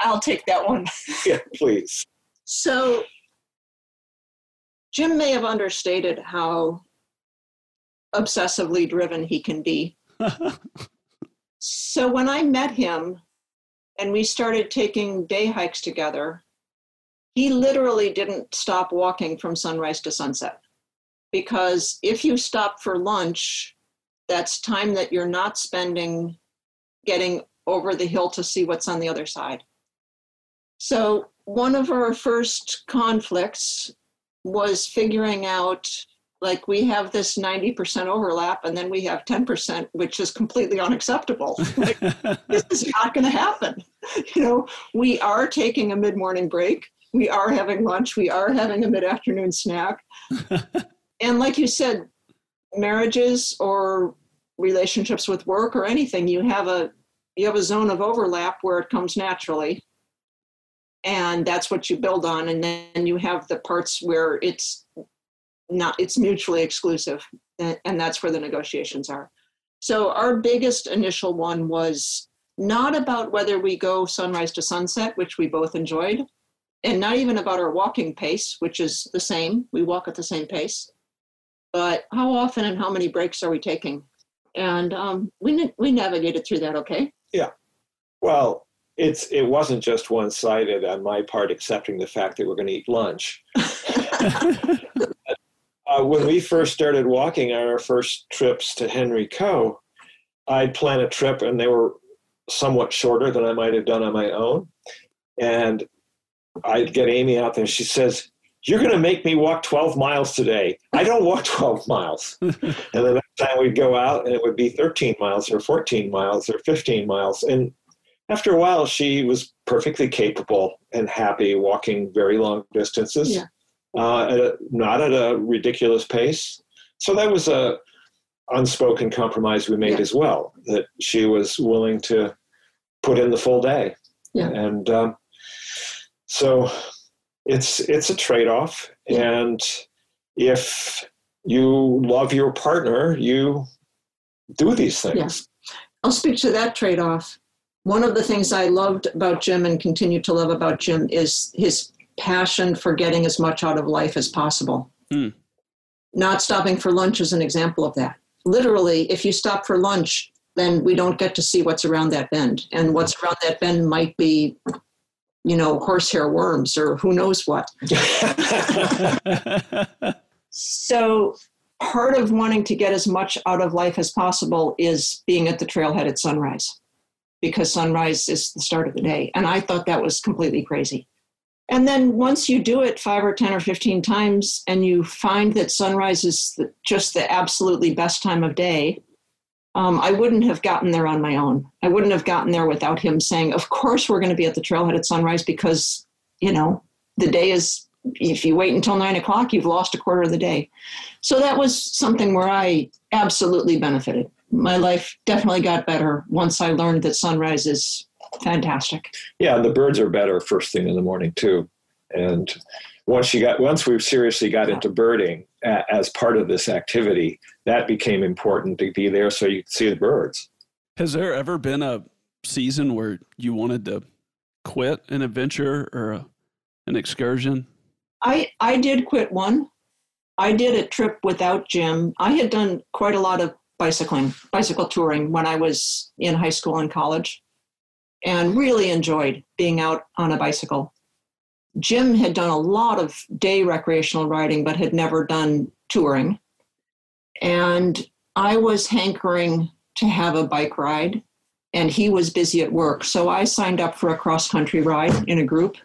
I'll take that one. yeah, please. So, Jim may have understated how obsessively driven he can be. so, when I met him and we started taking day hikes together, he literally didn't stop walking from sunrise to sunset. Because if you stop for lunch, that's time that you're not spending getting over the hill to see what's on the other side. So, one of our first conflicts was figuring out like we have this 90% overlap and then we have 10% which is completely unacceptable. Like, this is not going to happen. You know we are taking a mid-morning break. We are having lunch. We are having a mid-afternoon snack. And like you said marriages or relationships with work or anything you have a you have a zone of overlap where it comes naturally and that's what you build on and then you have the parts where it's not it's mutually exclusive and that's where the negotiations are. So our biggest initial one was not about whether we go sunrise to sunset which we both enjoyed and not even about our walking pace which is the same we walk at the same pace but how often and how many breaks are we taking? And um, we we navigated through that okay yeah. Well, it's it wasn't just one sided on my part accepting the fact that we're going to eat lunch. uh, when we first started walking on our first trips to Henry Coe, I'd plan a trip and they were somewhat shorter than I might have done on my own. And I'd get Amy out there. She says, You're going to make me walk 12 miles today. I don't walk 12 miles. and the next time we'd go out and it would be 13 miles or 14 miles or 15 miles. And after a while, she was perfectly capable and happy walking very long distances, yeah. uh, at a, not at a ridiculous pace. so that was a unspoken compromise we made Yeah. as well. That she was willing to put in the full day, Yeah. and um, so it's it's a trade off. And if you love your partner, you do these things. I'll speak to that trade off. One of the things I loved about Jim and continue to love about Jim is his passion for getting as much out of life as possible. Hmm. Not stopping for lunch is an example of that. Literally, if you stop for lunch, then we don't get to see what's around that bend. And what's around that bend might be, you know, horsehair worms or who knows what. So part of wanting to get as much out of life as possible is being at the trailhead at sunrise because sunrise is the start of the day. And I thought that was completely crazy. And then once you do it five or 10 or 15 times and you find that sunrise is the, just the absolutely best time of day, um, I wouldn't have gotten there on my own. I wouldn't have gotten there without him saying, Of course, we're going to be at the trailhead at sunrise because, you know, the day is, if you wait until nine o'clock, you've lost a quarter of the day. So that was something where I absolutely benefited. My life definitely got better once I learned that sunrise is fantastic. Yeah, the birds are better first thing in the morning too. And once you got once we seriously got into birding as part of this activity, that became important to be there so you could see the birds. Has there ever been a season where you wanted to quit an adventure or a, an excursion? I, I did quit one. I did a trip without Jim. I had done quite a lot of bicycling, bicycle touring when I was in high school and college, and really enjoyed being out on a bicycle. Jim had done a lot of day recreational riding, but had never done touring. And I was hankering to have a bike ride, and he was busy at work. So I signed up for a cross country ride in a group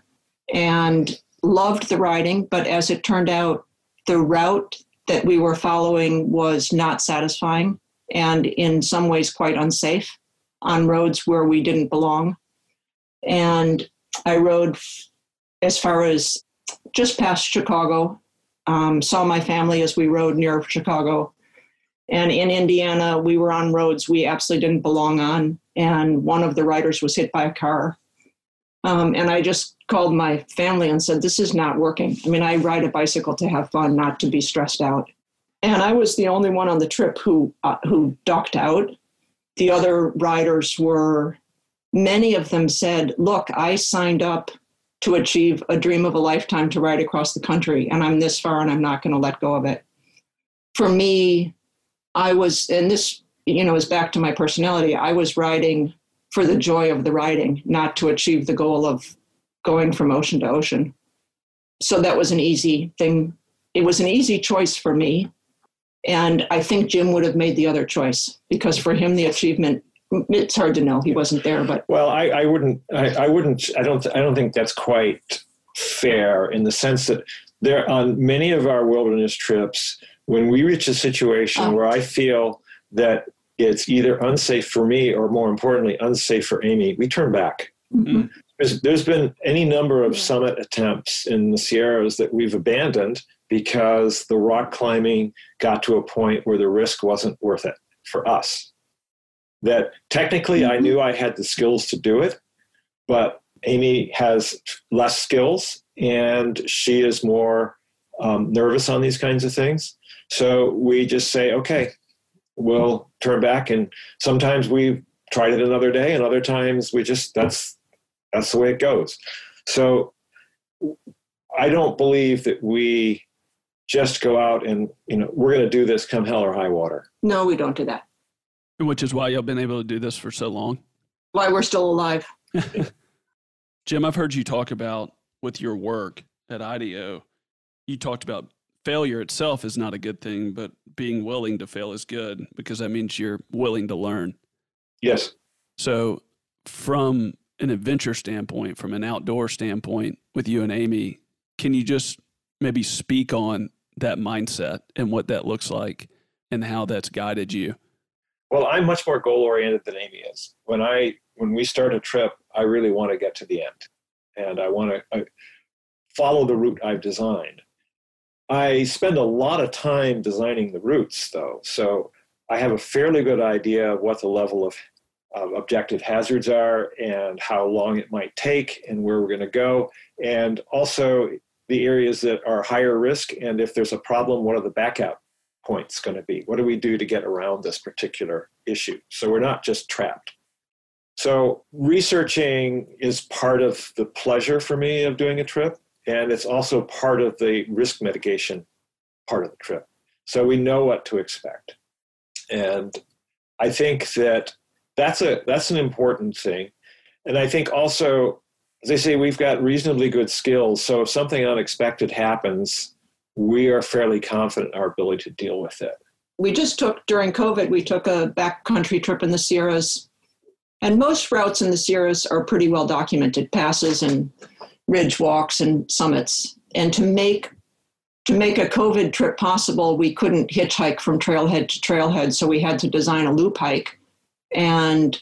and loved the riding. But as it turned out, the route that we were following was not satisfying and in some ways quite unsafe on roads where we didn't belong. And I rode as far as just past Chicago, um, saw my family as we rode near Chicago. And in Indiana, we were on roads we absolutely didn't belong on. And one of the riders was hit by a car. Um, and I just called my family and said, This is not working. I mean, I ride a bicycle to have fun, not to be stressed out. And I was the only one on the trip who, uh, who ducked out. The other riders were, many of them said, Look, I signed up to achieve a dream of a lifetime to ride across the country, and I'm this far and I'm not going to let go of it. For me, I was, and this, you know, is back to my personality. I was riding for the joy of the riding, not to achieve the goal of going from ocean to ocean. So that was an easy thing. It was an easy choice for me. And I think Jim would have made the other choice because for him, the achievement, it's hard to know. He wasn't there, but Well, I, I wouldn't. I, I wouldn't. I don't. I don't think that's quite fair in the sense that there on many of our wilderness trips, when we reach a situation Oh. where I feel that it's either unsafe for me or, more importantly, unsafe for Amy, we turn back. Mm. There's, there's been any number of summit attempts in the Sierras that we've abandoned because the rock climbing got to a point where the risk wasn't worth it for us. That technically I Mhm. knew I had the skills to do it, but Amy has less skills and she is more um, nervous on these kinds of things. So we just say, okay, we'll turn back. And sometimes we tried it another day, and other times we just that's that's the way it goes. So I don't believe that we just go out and you know we're going to do this come hell or high water. no, we don't do that. Which is why y'all been able to do this for so long. Why we're still alive. Jim, I've heard you talk about with your work at IDEO, you talked about failure itself is not a good thing, but being willing to fail is good because that means you're willing to learn. Yes. So, from an adventure standpoint, from an outdoor standpoint, with you and Amy, can you just maybe speak on that mindset and what that looks like and how that's guided you? Well, I'm much more goal oriented than Amy is. When I when we start a trip, I really want to get to the end, and I want to I follow the route I've designed. I spend a lot of time designing the routes, though. So I have a fairly good idea of what the level of objective hazards are and how long it might take and where we're going to go. And also the areas that are higher risk. And if there's a problem, what are the backup points going to be? What do we do to get around this particular issue? So we're not just trapped. So researching is part of the pleasure for me of doing a trip. And it's also part of the risk mitigation part of the trip. So we know what to expect. And I think that that's a that's an important thing. And I think also, as I say, we've got reasonably good skills. So if something unexpected happens, we are fairly confident in our ability to deal with it. We just took during COVID, we took a backcountry trip in the Sierras. And most routes in the Sierras are pretty well documented, passes and ridge walks and summits. And to make to make a COVID trip possible, we couldn't hitchhike from trailhead to trailhead, so we had to design a loop hike. And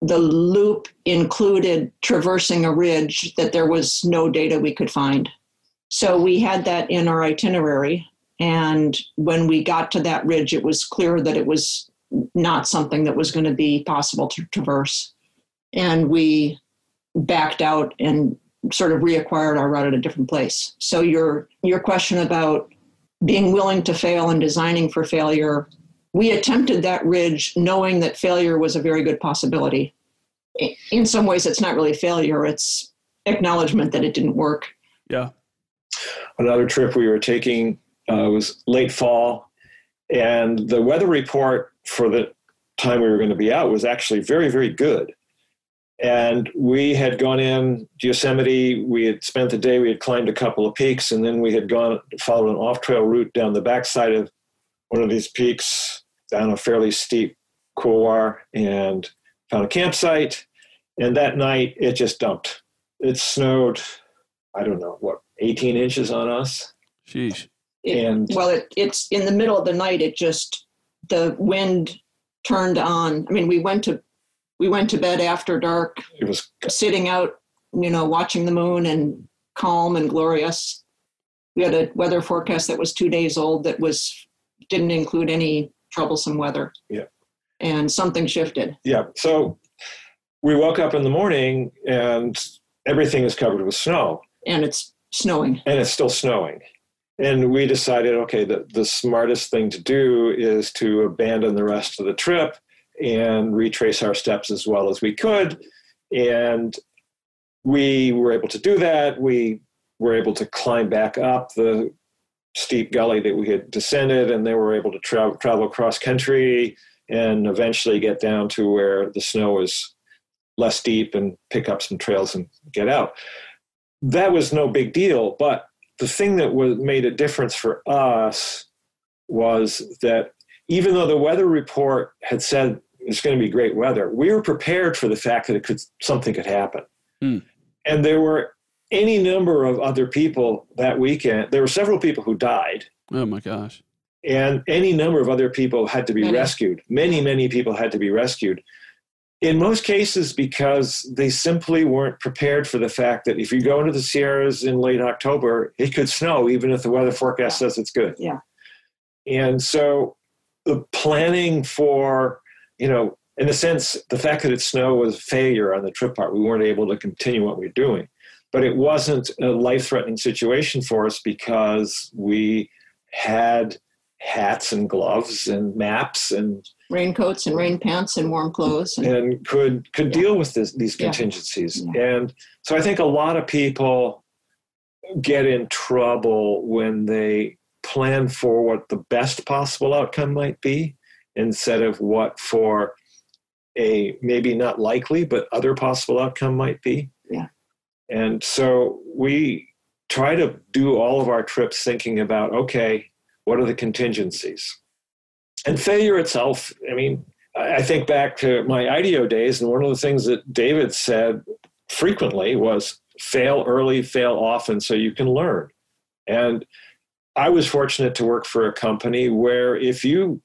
the loop included traversing a ridge that there was no data we could find. So we had that in our itinerary. And when we got to that ridge, it was clear that it was not something that was going to be possible to traverse. And we backed out and sort of reacquired our route at a different place. So your your question about being willing to fail and designing for failure, we attempted that ridge knowing that failure was a very good possibility. In some ways, it's not really failure; it's acknowledgement that it didn't work. Yeah. Another trip we were taking uh, was late fall, and the weather report for the time we were going to be out was actually very, very good. And we had gone in Yosemite. We had spent the day. We had climbed a couple of peaks, and then we had gone followed an off-trail route down the backside of one of these peaks, down a fairly steep couloir, and found a campsite. And that night, it just dumped. It snowed. I don't know what, 18 inches on us. Sheesh. It, and well, it, it's in the middle of the night. It just the wind turned on. I mean, we went to we went to bed after dark. It was sitting out, you know, watching the moon and calm and glorious. We had a weather forecast that was two days old that was didn't include any troublesome weather. Yeah. And something shifted. Yeah. So we woke up in the morning and everything is covered with snow. And it's snowing. And it's still snowing. And we decided, okay, the, the smartest thing to do is to abandon the rest of the trip and retrace our steps as well as we could. And we were able to do that. We were able to climb back up the steep gully that we had descended, and they were able to tra- travel across country and eventually get down to where the snow was less deep and pick up some trails and get out. That was no big deal, but the thing that was made a difference for us was that even though the weather report had said it's going to be great weather. We were prepared for the fact that it could something could happen. Mm. And there were any number of other people that weekend. There were several people who died. Oh my gosh. And any number of other people had to be many. rescued. Many, many people had to be rescued. In most cases, because they simply weren't prepared for the fact that if you go into the Sierras in late October, it could snow, even if the weather forecast says it's good. Yeah. And so the planning for you know, in a sense, the fact that it snowed was a failure on the trip part. We weren't able to continue what we were doing. But it wasn't a life threatening situation for us because we had hats and gloves and maps and raincoats and rain pants and warm clothes and, and could could yeah. deal with this, these contingencies. Yeah. And so I think a lot of people get in trouble when they plan for what the best possible outcome might be instead of what for a maybe not likely but other possible outcome might be. Yeah. And so we try to do all of our trips thinking about okay, what are the contingencies? And failure itself, I mean, I think back to my IDEO days, and one of the things that David said frequently was fail early, fail often so you can learn. And I was fortunate to work for a company where if you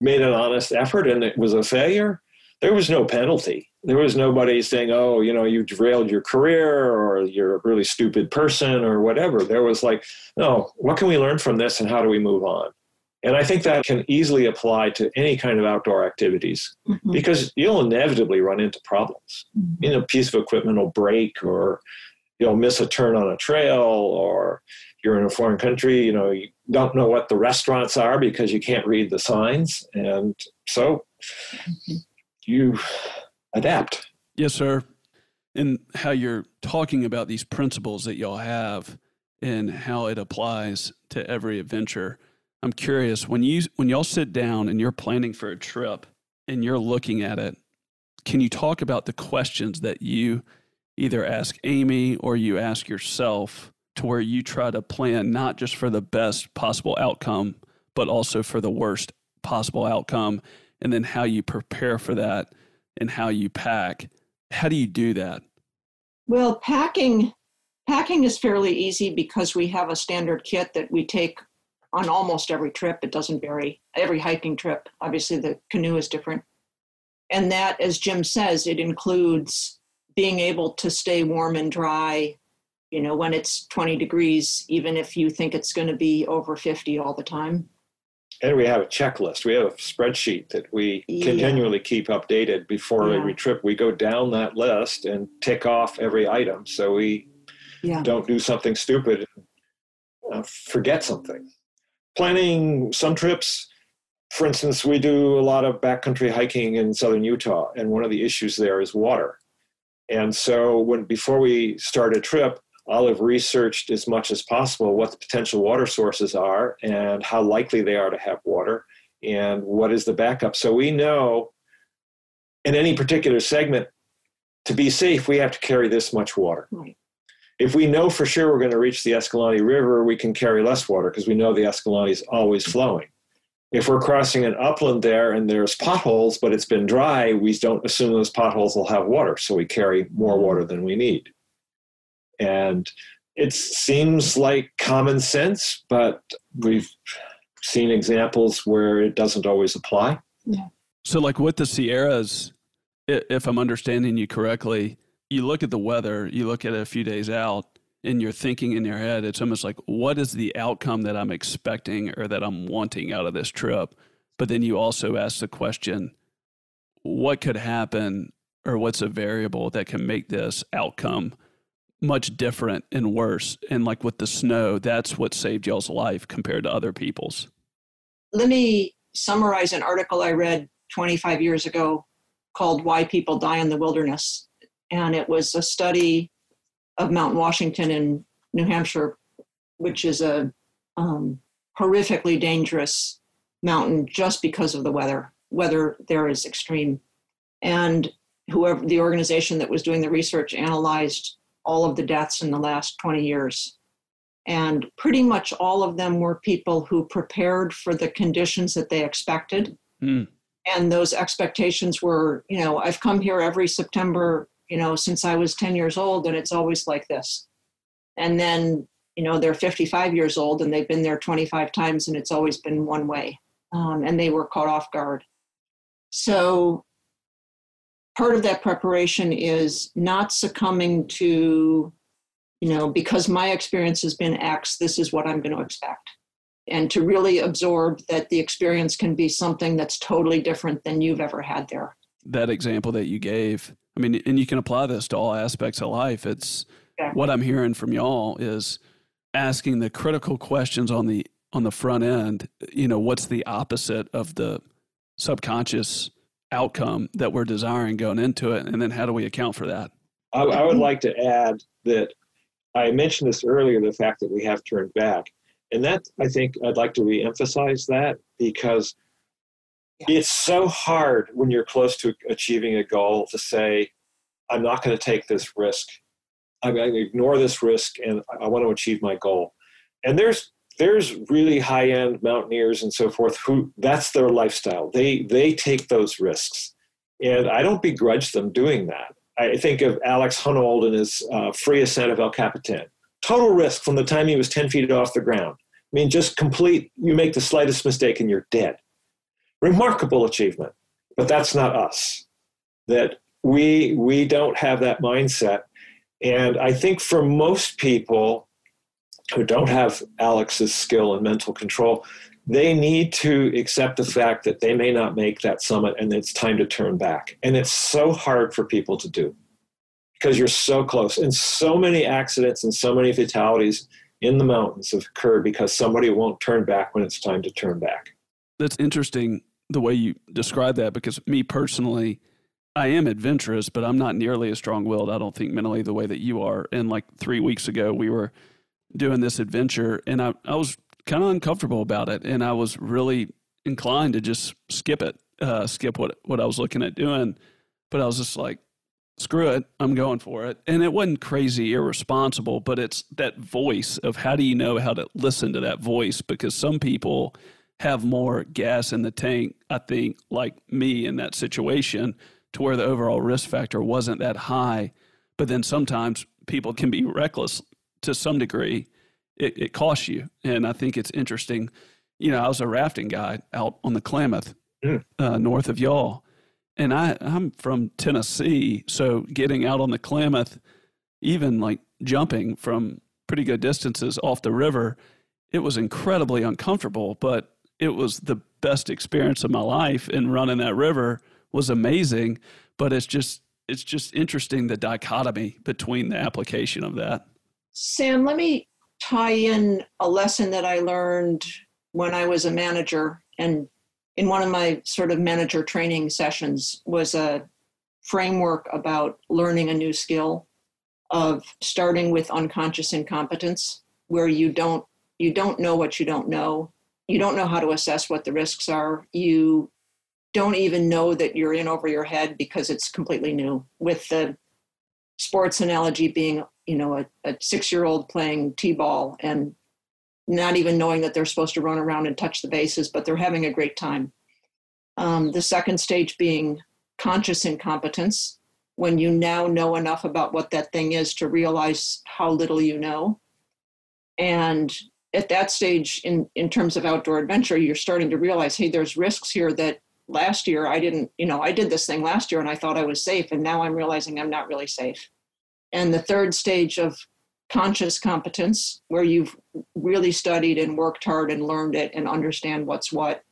made an honest effort and it was a failure, there was no penalty. There was nobody saying, oh, you know, you derailed your career or you're a really stupid person or whatever. There was like, no, what can we learn from this and how do we move on? And I think that can easily apply to any kind of outdoor activities mm-hmm. because you'll inevitably run into problems. Mm-hmm. You know, a piece of equipment will break or you'll miss a turn on a trail or you're in a foreign country, you know, you don't know what the restaurants are because you can't read the signs. And so mm-hmm. you adapt. Yes, sir. And how you're talking about these principles that y'all have and how it applies to every adventure I'm curious when you when y'all sit down and you're planning for a trip and you're looking at it, can you talk about the questions that you either ask Amy or you ask yourself to where you try to plan not just for the best possible outcome, but also for the worst possible outcome, and then how you prepare for that and how you pack. How do you do that? Well, packing packing is fairly easy because we have a standard kit that we take on almost every trip. It doesn't vary. Every hiking trip, obviously, the canoe is different. And that, as Jim says, it includes being able to stay warm and dry, you know, when it's 20 degrees, even if you think it's going to be over 50 all the time. And we have a checklist. We have a spreadsheet that we yeah. continually keep updated before yeah. every trip. We go down that list and tick off every item so we yeah. don't do something stupid uh, forget something planning some trips for instance we do a lot of backcountry hiking in southern utah and one of the issues there is water and so when before we start a trip i'll have researched as much as possible what the potential water sources are and how likely they are to have water and what is the backup so we know in any particular segment to be safe we have to carry this much water right if we know for sure we're going to reach the Escalante River, we can carry less water because we know the Escalante is always flowing. If we're crossing an upland there and there's potholes, but it's been dry, we don't assume those potholes will have water, so we carry more water than we need. And it seems like common sense, but we've seen examples where it doesn't always apply. Yeah. So, like with the Sierras, if I'm understanding you correctly, you look at the weather, you look at it a few days out, and you're thinking in your head, it's almost like, what is the outcome that I'm expecting or that I'm wanting out of this trip? But then you also ask the question, what could happen or what's a variable that can make this outcome much different and worse? And like with the snow, that's what saved y'all's life compared to other people's. Let me summarize an article I read 25 years ago called Why People Die in the Wilderness and it was a study of Mount Washington in New Hampshire, which is a um, horrifically dangerous mountain just because of the weather. Weather there is extreme, and whoever the organization that was doing the research analyzed all of the deaths in the last 20 years. And pretty much all of them were people who prepared for the conditions that they expected. Mm. And those expectations were, you know, I've come here every September you know, since I was 10 years old, and it's always like this. And then, you know, they're 55 years old and they've been there 25 times and it's always been one way. Um, and they were caught off guard. So, part of that preparation is not succumbing to, you know, because my experience has been X, this is what I'm going to expect. And to really absorb that the experience can be something that's totally different than you've ever had there. That example that you gave I mean, and you can apply this to all aspects of life. It's yeah. what I'm hearing from y'all is asking the critical questions on the on the front end. You know, what's the opposite of the subconscious outcome that we're desiring going into it, and then how do we account for that? I, I would like to add that I mentioned this earlier, the fact that we have turned back, and that I think I'd like to reemphasize that because it's so hard when you're close to achieving a goal to say, I'm not going to take this risk. I'm going to ignore this risk and I want to achieve my goal. And there's there's really high end mountaineers and so forth who that's their lifestyle. They they take those risks, and I don't begrudge them doing that. I think of Alex Honnold and his uh, free ascent of El Capitan. Total risk from the time he was 10 feet off the ground. I mean, just complete, you make the slightest mistake and you're dead. Remarkable achievement. But that's not us. That we we don't have that mindset. And I think for most people who don't have Alex's skill and mental control, they need to accept the fact that they may not make that summit and it's time to turn back. And it's so hard for people to do because you're so close. And so many accidents and so many fatalities in the mountains have occurred because somebody won't turn back when it's time to turn back. That's interesting the way you describe that because me personally, I am adventurous, but I'm not nearly as strong willed, I don't think, mentally the way that you are. And like three weeks ago, we were doing this adventure and I, I was kind of uncomfortable about it. And I was really inclined to just skip it, uh, skip what, what I was looking at doing. But I was just like, screw it, I'm going for it. And it wasn't crazy irresponsible, but it's that voice of how do you know how to listen to that voice? Because some people have more gas in the tank, I think, like me in that situation, to where the overall risk factor wasn't that high. But then sometimes people can be reckless to some degree. It, it costs you. And I think it's interesting. You know, I was a rafting guide out on the Klamath, mm. uh, north of y'all and I, I'm from Tennessee, so getting out on the Klamath, even like jumping from pretty good distances off the river, it was incredibly uncomfortable, but it was the best experience of my life. And running that river was amazing. But it's just it's just interesting the dichotomy between the application of that. Sam, let me tie in a lesson that I learned when I was a manager and in one of my sort of manager training sessions was a framework about learning a new skill of starting with unconscious incompetence where you don't you don't know what you don't know. You don't know how to assess what the risks are. You don't even know that you're in over your head because it's completely new with the sports analogy being you know a, a six year old playing t-ball and not even knowing that they're supposed to run around and touch the bases, but they're having a great time. Um, the second stage being conscious incompetence, when you now know enough about what that thing is to realize how little you know. And at that stage, in, in terms of outdoor adventure, you're starting to realize, hey, there's risks here that last year I didn't, you know, I did this thing last year and I thought I was safe, and now I'm realizing I'm not really safe. And the third stage of conscious competence, where you've really studied and worked hard and learned it and understand what's what.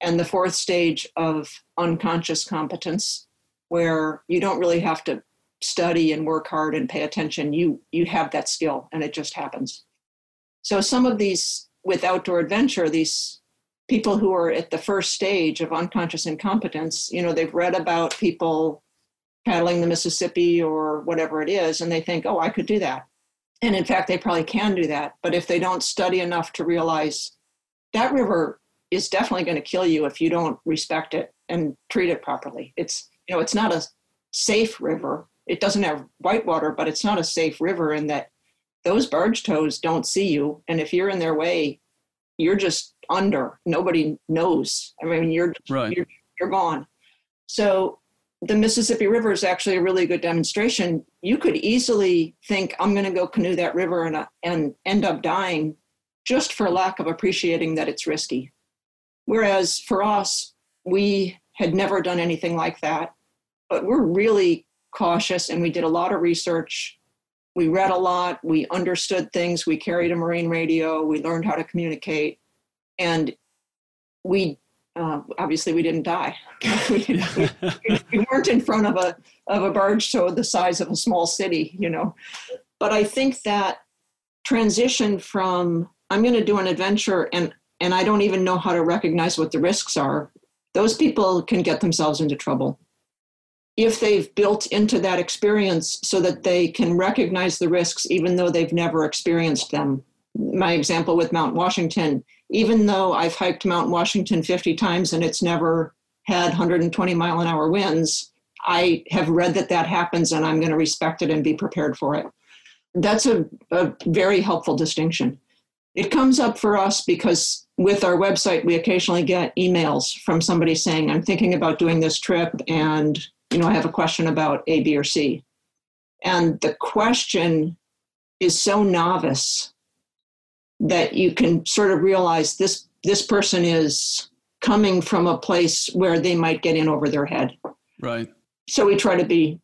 And the fourth stage of unconscious competence, where you don't really have to study and work hard and pay attention. You you have that skill and it just happens. So some of these with outdoor adventure, these people who are at the first stage of unconscious incompetence, you know, they've read about people paddling the Mississippi or whatever it is, and they think, oh, I could do that. And in fact, they probably can do that. But if they don't study enough to realize that river is definitely going to kill you if you don't respect it and treat it properly. It's, you know, it's not a safe river. It doesn't have whitewater, but it's not a safe river in that those barge tows don't see you. And if you're in their way, you're just under. Nobody knows. I mean, you're, right. you're, you're gone. So the Mississippi River is actually a really good demonstration. You could easily think, I'm going to go canoe that river and, uh, and end up dying just for lack of appreciating that it's risky. Whereas for us, we had never done anything like that, but we're really cautious and we did a lot of research. We read a lot, we understood things, we carried a marine radio, we learned how to communicate, and we uh, obviously we didn't die. we, we, we, weren't in front of a of a barge tow the size of a small city, you know. But I think that transition from I'm going to do an adventure and and I don't even know how to recognize what the risks are. Those people can get themselves into trouble if they've built into that experience so that they can recognize the risks even though they've never experienced them. My example with Mount Washington, even though I've hiked Mount Washington 50 times and it's never had 120 mile an hour winds, I have read that that happens and I'm going to respect it and be prepared for it. That's a, a very helpful distinction. It comes up for us because with our website, we occasionally get emails from somebody saying, I'm thinking about doing this trip and you know, I have a question about A, B, or C. And the question is so novice that you can sort of realize this this person is coming from a place where they might get in over their head. Right. So we try to be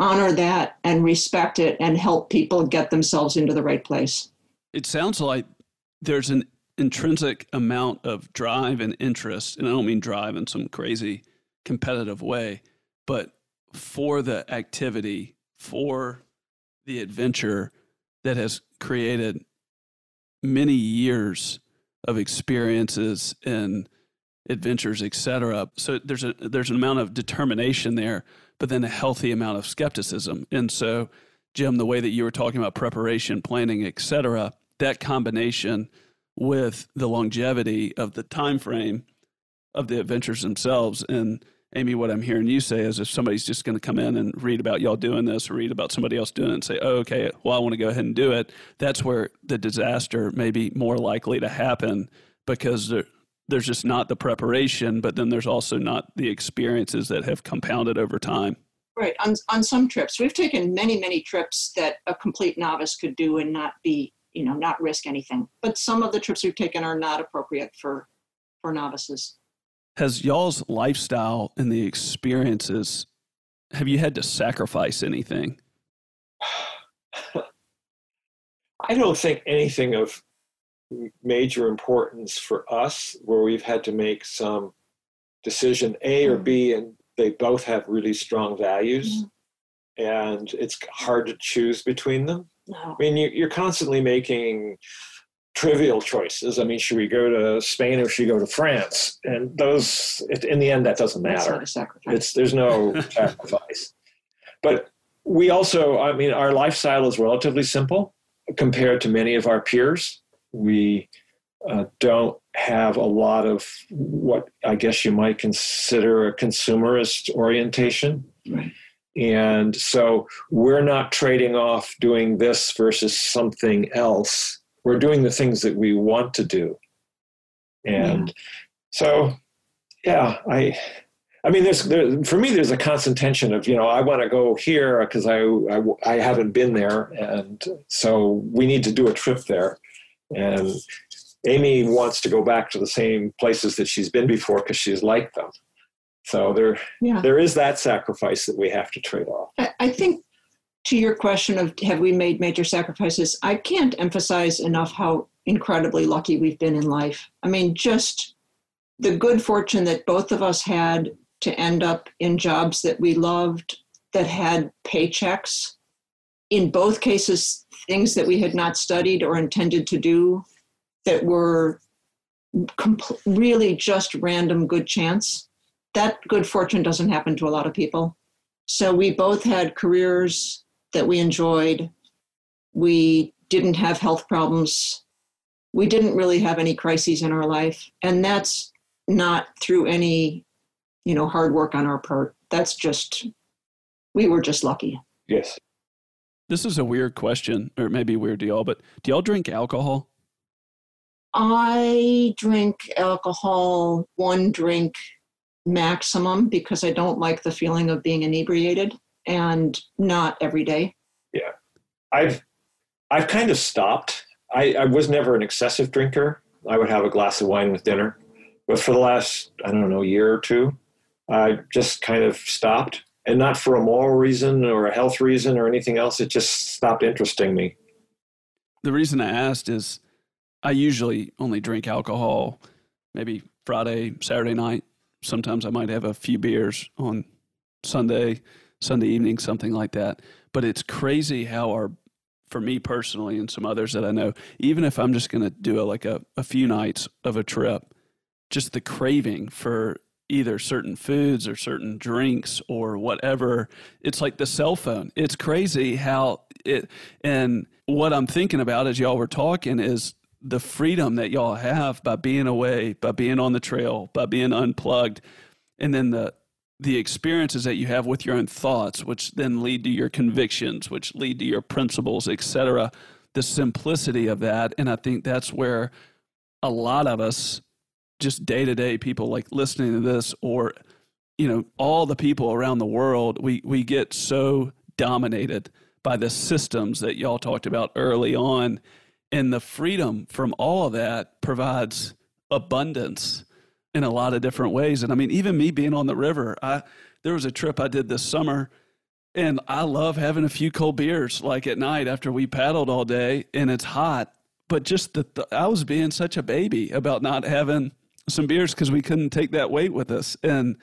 honor that and respect it and help people get themselves into the right place. It sounds like there's an intrinsic amount of drive and interest, and I don't mean drive in some crazy competitive way, but for the activity, for the adventure that has created many years of experiences and adventures, etc. So there's a there's an amount of determination there, but then a healthy amount of skepticism. And so, Jim, the way that you were talking about preparation, planning, etc., that combination with the longevity of the time frame of the adventures themselves and Amy, what I'm hearing you say is if somebody's just going to come in and read about y'all doing this or read about somebody else doing it and say, oh, okay, well, I want to go ahead and do it, that's where the disaster may be more likely to happen because there, there's just not the preparation, but then there's also not the experiences that have compounded over time. Right. On, on some trips, we've taken many, many trips that a complete novice could do and not be you know not risk anything but some of the trips we've taken are not appropriate for for novices has y'all's lifestyle and the experiences have you had to sacrifice anything i don't think anything of major importance for us where we've had to make some decision a or b and they both have really strong values mm-hmm. and it's hard to choose between them no. I mean, you, are constantly making trivial choices. I mean, should we go to Spain or should we go to France? And those, in the end, that doesn't matter. It's sacrifice. It's, there's no sacrifice. But we also, I mean, our lifestyle is relatively simple compared to many of our peers. We uh, don't have a lot of what I guess you might consider a consumerist orientation. Right. And so we're not trading off doing this versus something else. We're doing the things that we want to do. And yeah. so, yeah, I, I mean, there's there, for me, there's a constant tension of you know I want to go here because I, I I haven't been there, and so we need to do a trip there. And Amy wants to go back to the same places that she's been before because she's liked them. So there, yeah. there is that sacrifice that we have to trade off. I think to your question of have we made major sacrifices, I can't emphasize enough how incredibly lucky we've been in life. I mean, just the good fortune that both of us had to end up in jobs that we loved, that had paychecks. In both cases, things that we had not studied or intended to do that were really just random good chance that good fortune doesn't happen to a lot of people. So we both had careers that we enjoyed. We didn't have health problems. We didn't really have any crises in our life. And that's not through any, you know, hard work on our part. That's just, we were just lucky. Yes. This is a weird question, or maybe weird to y'all, but do y'all drink alcohol? I drink alcohol, one drink maximum because I don't like the feeling of being inebriated and not every day. Yeah. I've I've kind of stopped. I, I was never an excessive drinker. I would have a glass of wine with dinner. But for the last, I don't know, year or two, I just kind of stopped. And not for a moral reason or a health reason or anything else. It just stopped interesting me. The reason I asked is I usually only drink alcohol maybe Friday, Saturday night, sometimes I might have a few beers on Sunday, Sunday evening, something like that. But it's crazy how our, for me personally, and some others that I know, even if I'm just going to do a, like a, a few nights of a trip, just the craving for either certain foods or certain drinks or whatever. It's like the cell phone. It's crazy how it, and what I'm thinking about as y'all were talking is the freedom that y'all have by being away, by being on the trail, by being unplugged, and then the the experiences that you have with your own thoughts, which then lead to your convictions, which lead to your principles, etc. The simplicity of that, and I think that's where a lot of us, just day to day people, like listening to this, or you know, all the people around the world, we we get so dominated by the systems that y'all talked about early on and the freedom from all of that provides abundance in a lot of different ways. And I mean, even me being on the river, I there was a trip I did this summer and I love having a few cold beers like at night after we paddled all day and it's hot. But just the, the I was being such a baby about not having some beers because we couldn't take that weight with us. And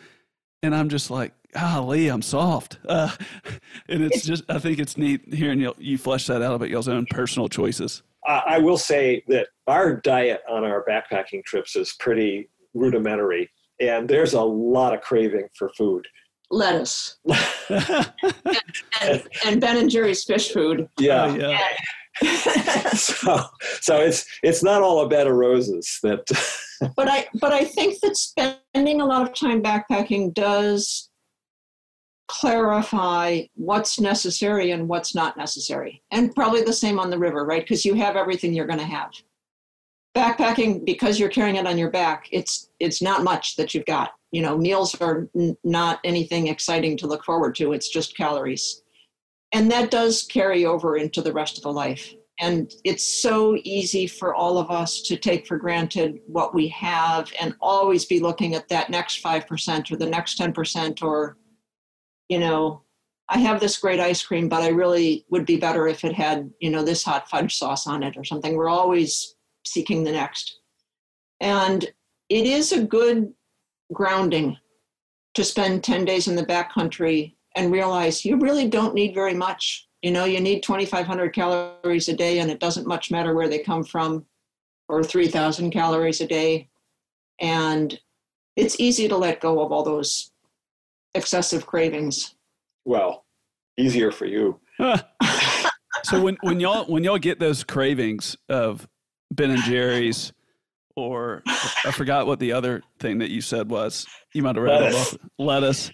and I'm just like, golly, I'm soft. Uh, and it's just, I think it's neat hearing you, you flesh that out about y'all's own personal choices. I will say that our diet on our backpacking trips is pretty rudimentary, and there's a lot of craving for food. Lettuce and, and, and, Ben and Jerry's Phish Food. Yeah, uh, yeah. so, so it's it's not all a bed of roses. That, but I but I think that spending a lot of time backpacking does clarify what's necessary and what's not necessary. And probably the same on the river, right? Because you have everything you're going to have. Backpacking, because you're carrying it on your back, it's it's not much that you've got. You know, meals are n- not anything exciting to look forward to. It's just calories, and that does carry over into the rest of the life. And it's so easy for all of us to take for granted what we have and always be looking at that next 5% or the next 10% or you know, I have this great ice cream, but I really would be better if it had, you know, this hot fudge sauce on it or something. We're always seeking the next. And it is a good grounding to spend 10 days in the backcountry and realize you really don't need very much. You know, you need 2,500 calories a day, and it doesn't much matter where they come from, or 3,000 calories a day. And it's easy to let go of all those excessive cravings. Well, easier for you. so when when y'all when y'all get those cravings of Ben and Jerry's or I forgot what the other thing that you said was. You might have read lettuce. lettuce.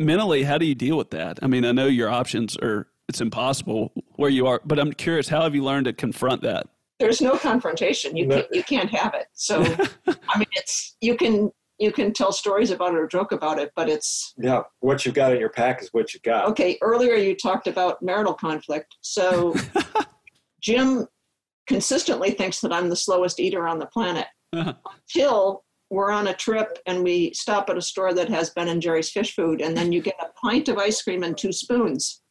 Mentally, how do you deal with that? I mean, I know your options are it's impossible where you are, but I'm curious, how have you learned to confront that? There's no confrontation. You can't, you can't have it. So, I mean, it's you can you can tell stories about it or joke about it, but it's yeah. What you've got in your pack is what you got. Okay. Earlier you talked about marital conflict. So Jim consistently thinks that I'm the slowest eater on the planet uh-huh. until we're on a trip and we stop at a store that has Ben and Jerry's Phish Food, and then you get a pint of ice cream and two spoons.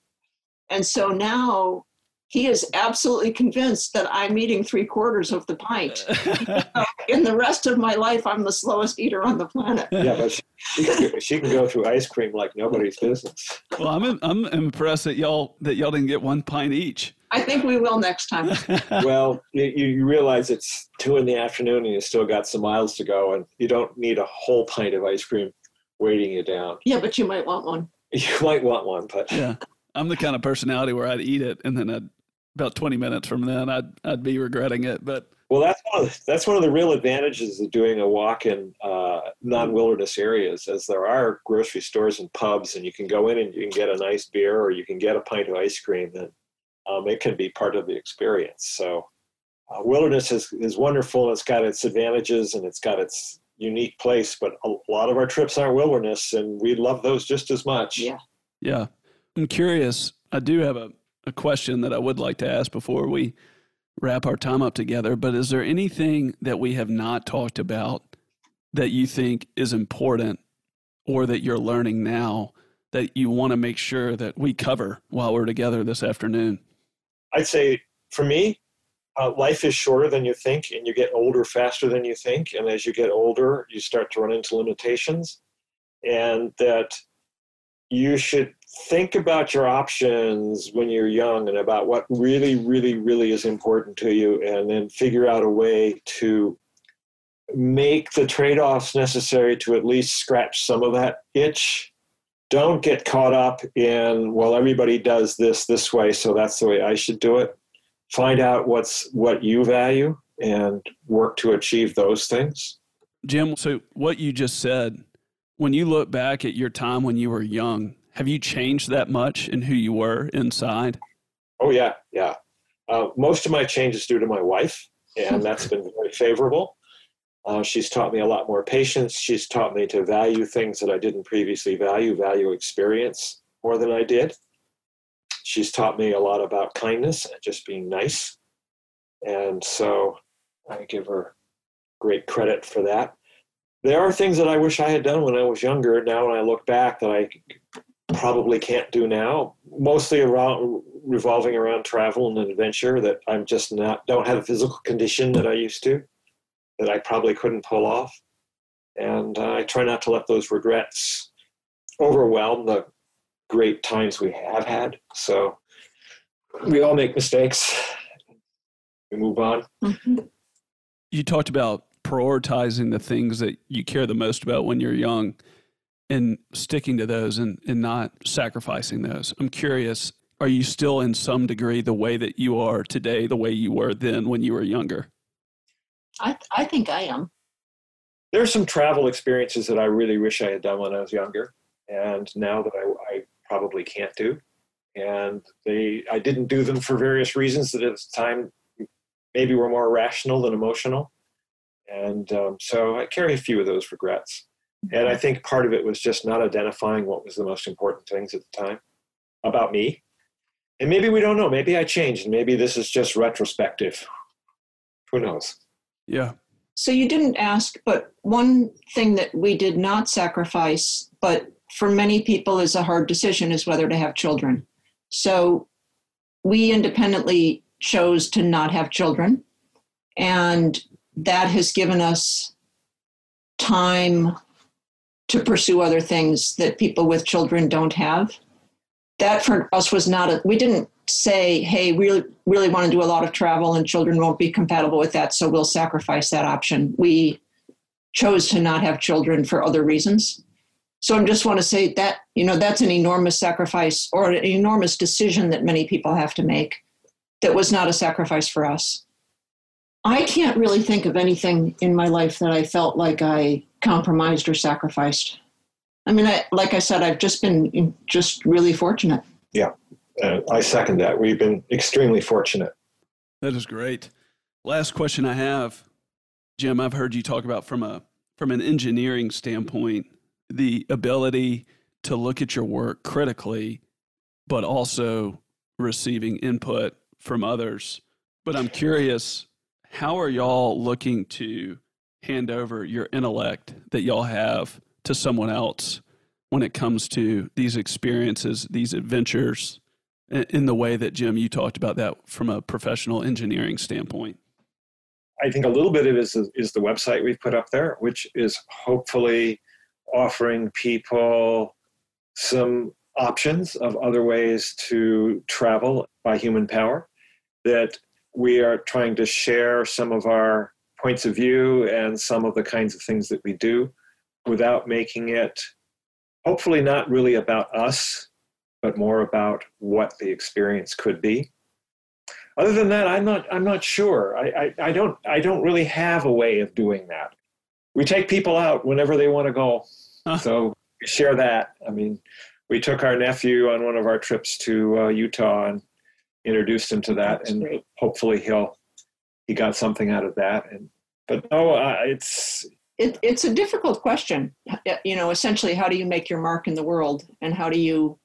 And so now he is absolutely convinced that I'm eating three quarters of the pint. In the rest of my life, I'm the slowest eater on the planet. Yeah, but she, she, can, she can go through ice cream like nobody's business. Well, I'm I'm impressed that y'all that y'all didn't get one pint each. I think we will next time. well, you, you realize it's two in the afternoon and you still got some miles to go, and you don't need a whole pint of ice cream weighting you down. Yeah, but you might want one. You might want one, but yeah. I'm the kind of personality where I'd eat it and then I'd about 20 minutes from then, I'd, I'd be regretting it. But well, that's one of the, that's one of the real advantages of doing a walk in uh, non-wilderness areas, as there are grocery stores and pubs, and you can go in and you can get a nice beer or you can get a pint of ice cream, and um, it can be part of the experience. So, uh, wilderness is is wonderful. It's got its advantages and it's got its unique place, but a lot of our trips are wilderness, and we love those just as much. Yeah, yeah. I'm curious. I do have a a question that I would like to ask before we wrap our time up together. But is there anything that we have not talked about that you think is important or that you're learning now that you want to make sure that we cover while we're together this afternoon? I'd say for me, uh, life is shorter than you think, and you get older faster than you think. And as you get older, you start to run into limitations. And that you should think about your options when you're young and about what really, really, really is important to you, and then figure out a way to make the trade offs necessary to at least scratch some of that itch. Don't get caught up in, well, everybody does this this way, so that's the way I should do it. Find out what's what you value and work to achieve those things. Jim, so what you just said, when you look back at your time when you were young, have you changed that much in who you were inside? Oh yeah, yeah. Uh, most of my change is due to my wife, and that's been very favorable. Uh, she's taught me a lot more patience. She's taught me to value things that I didn't previously value, value experience more than I did. She's taught me a lot about kindness and just being nice. And so I give her great credit for that. there are things that I wish I had done when I was younger. Now, when I look back, that I probably can't do now. Mostly around revolving around travel and adventure. That I'm just not don't have a physical condition that I used to. That I probably couldn't pull off, and uh, I try not to let those regrets overwhelm the great times we have had. So we all make mistakes. We move on. Mm-hmm. You talked about prioritizing the things that you care the most about when you're young and sticking to those and, and not sacrificing those. I'm curious, are you still in some degree the way that you are today, the way you were then when you were younger? I, I think I am. There are some travel experiences that I really wish I had done when I was younger, and now that I, I probably can't do. And they, I didn't do them for various reasons that at the time maybe were more rational than emotional. And um, so I carry a few of those regrets. And I think part of it was just not identifying what was the most important things at the time about me. And maybe we don't know. Maybe I changed. Maybe this is just retrospective. Who knows? Yeah. So you didn't ask, but one thing that we did not sacrifice, but for many people is a hard decision, is whether to have children. So we independently chose to not have children. And that has given us time to pursue other things that people with children don't have. That for us was not a, we didn't say, hey, we really, want to do a lot of travel and children won't be compatible with that, so we'll sacrifice that option. We chose to not have children for other reasons. So I just want to say that, you know, that's an enormous sacrifice or an enormous decision that many people have to make that was not a sacrifice for us. I can't really think of anything in my life that I felt like I compromised or sacrificed. I mean, I, like I said, I've just been just really fortunate. Yeah, uh, I second that. We've been extremely fortunate. That is great. Last question I have, Jim. I've heard you talk about from a from an engineering standpoint the ability to look at your work critically, but also receiving input from others. But I'm curious, how are y'all looking to hand over your intellect that y'all have to someone else when it comes to these experiences, these adventures, in the way that Jim, you talked about that from a professional engineering standpoint? I think a little bit of it is, is the website we've put up there, which is hopefully offering people some options of other ways to travel by human power. That we are trying to share some of our points of view and some of the kinds of things that we do without making it hopefully not really about us, but more about what the experience could be. Other than that, I'm not. I'm not sure. I, I, I don't. I don't really have a way of doing that. We take people out whenever they want to go, huh. so we share that. I mean, we took our nephew on one of our trips to uh, Utah and introduced him to that, That's and great. hopefully he'll he got something out of that. And but no, uh, it's it, it's a difficult question. You know, essentially, how do you make your mark in the world, and how do you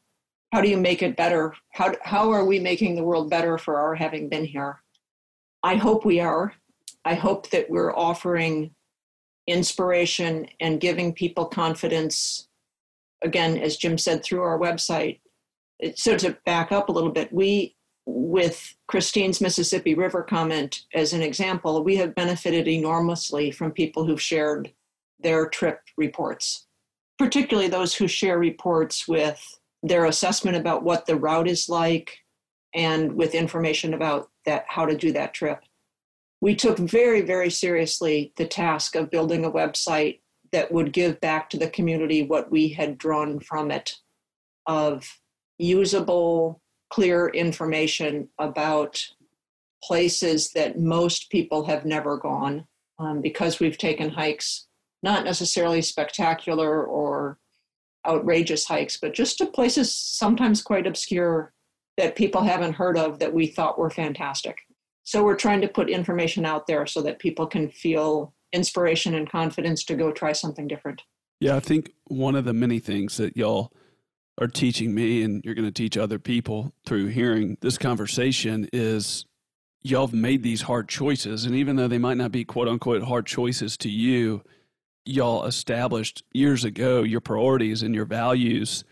how do you make it better? How how are we making the world better for our having been here? I hope we are. I hope that we're offering inspiration and giving people confidence. Again, as Jim said, through our website. So to back up a little bit, we with Christine's Mississippi River comment as an example, we have benefited enormously from people who've shared their trip reports, particularly those who share reports with their assessment about what the route is like and with information about that how to do that trip. We took very, very seriously the task of building a website that would give back to the community what we had drawn from it of usable clear information about places that most people have never gone um, because we've taken hikes, not necessarily spectacular or outrageous hikes, but just to places sometimes quite obscure that people haven't heard of that we thought were fantastic. So we're trying to put information out there so that people can feel inspiration and confidence to go try something different. Yeah, I think one of the many things that y'all are teaching me and you're going to teach other people through hearing this conversation is y'all have made these hard choices and even though they might not be quote unquote hard choices to you y'all established years ago your priorities and your values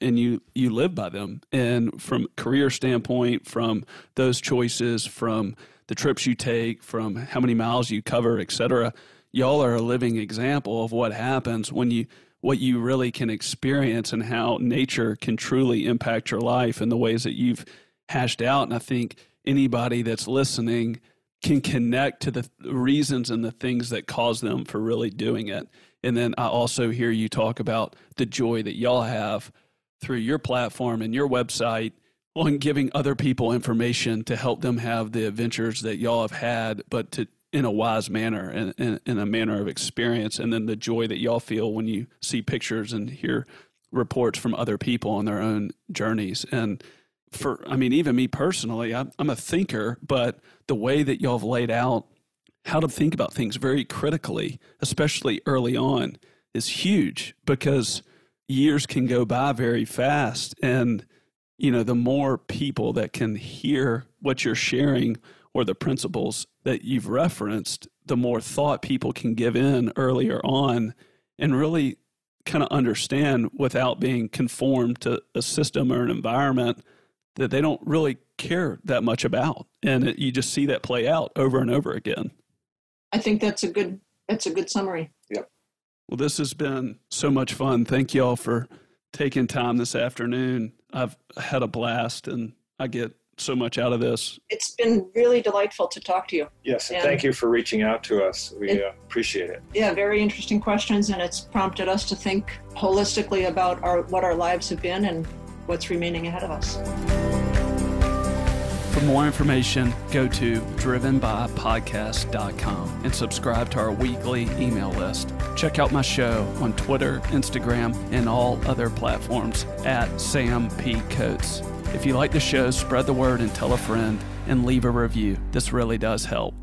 and you you live by them. And from career standpoint from those choices from the trips you take from how many miles you cover et cetera y'all are a living example of what happens when you what you really can experience and how nature can truly impact your life in the ways that you've hashed out. And i think anybody that's listening can connect to the reasons and the things that cause them for really doing it. And then I also hear you talk about the joy that y'all have through your platform and your website on giving other people information to help them have the adventures that y'all have had, but to in a wise manner and in, in, a manner of experience. And then the joy that y'all feel when you see pictures and hear reports from other people on their own journeys. And for I mean, even me personally, I'm, I'm a thinker, but the way that y'all have laid out how to think about things very critically, especially early on, is huge because years can go by very fast. And, you know, the more people that can hear what you're sharing or the principles that you've referenced, the more thought people can give in earlier on and really kind of understand without being conformed to a system or an environment that they don't really care that much about. And it, you just see that play out over and over again. I think that's a good that's a good summary. Yep. Well this has been so much fun. Thank you all for taking time this afternoon. I've had a blast and i get so much out of this. It's been really delightful to talk to you. Yes and, and thank you for reaching out to us. We it, uh, appreciate it. Yeah very interesting questions and it's prompted us to think holistically about our what our lives have been and what's remaining ahead of us. For more information, go to drivenbypodcast.com and subscribe to our weekly email list. Check out my show on Twitter, Instagram, and all other platforms at Sam P. Coates. If you like the show, spread the word and tell a friend and leave a review. This really does help.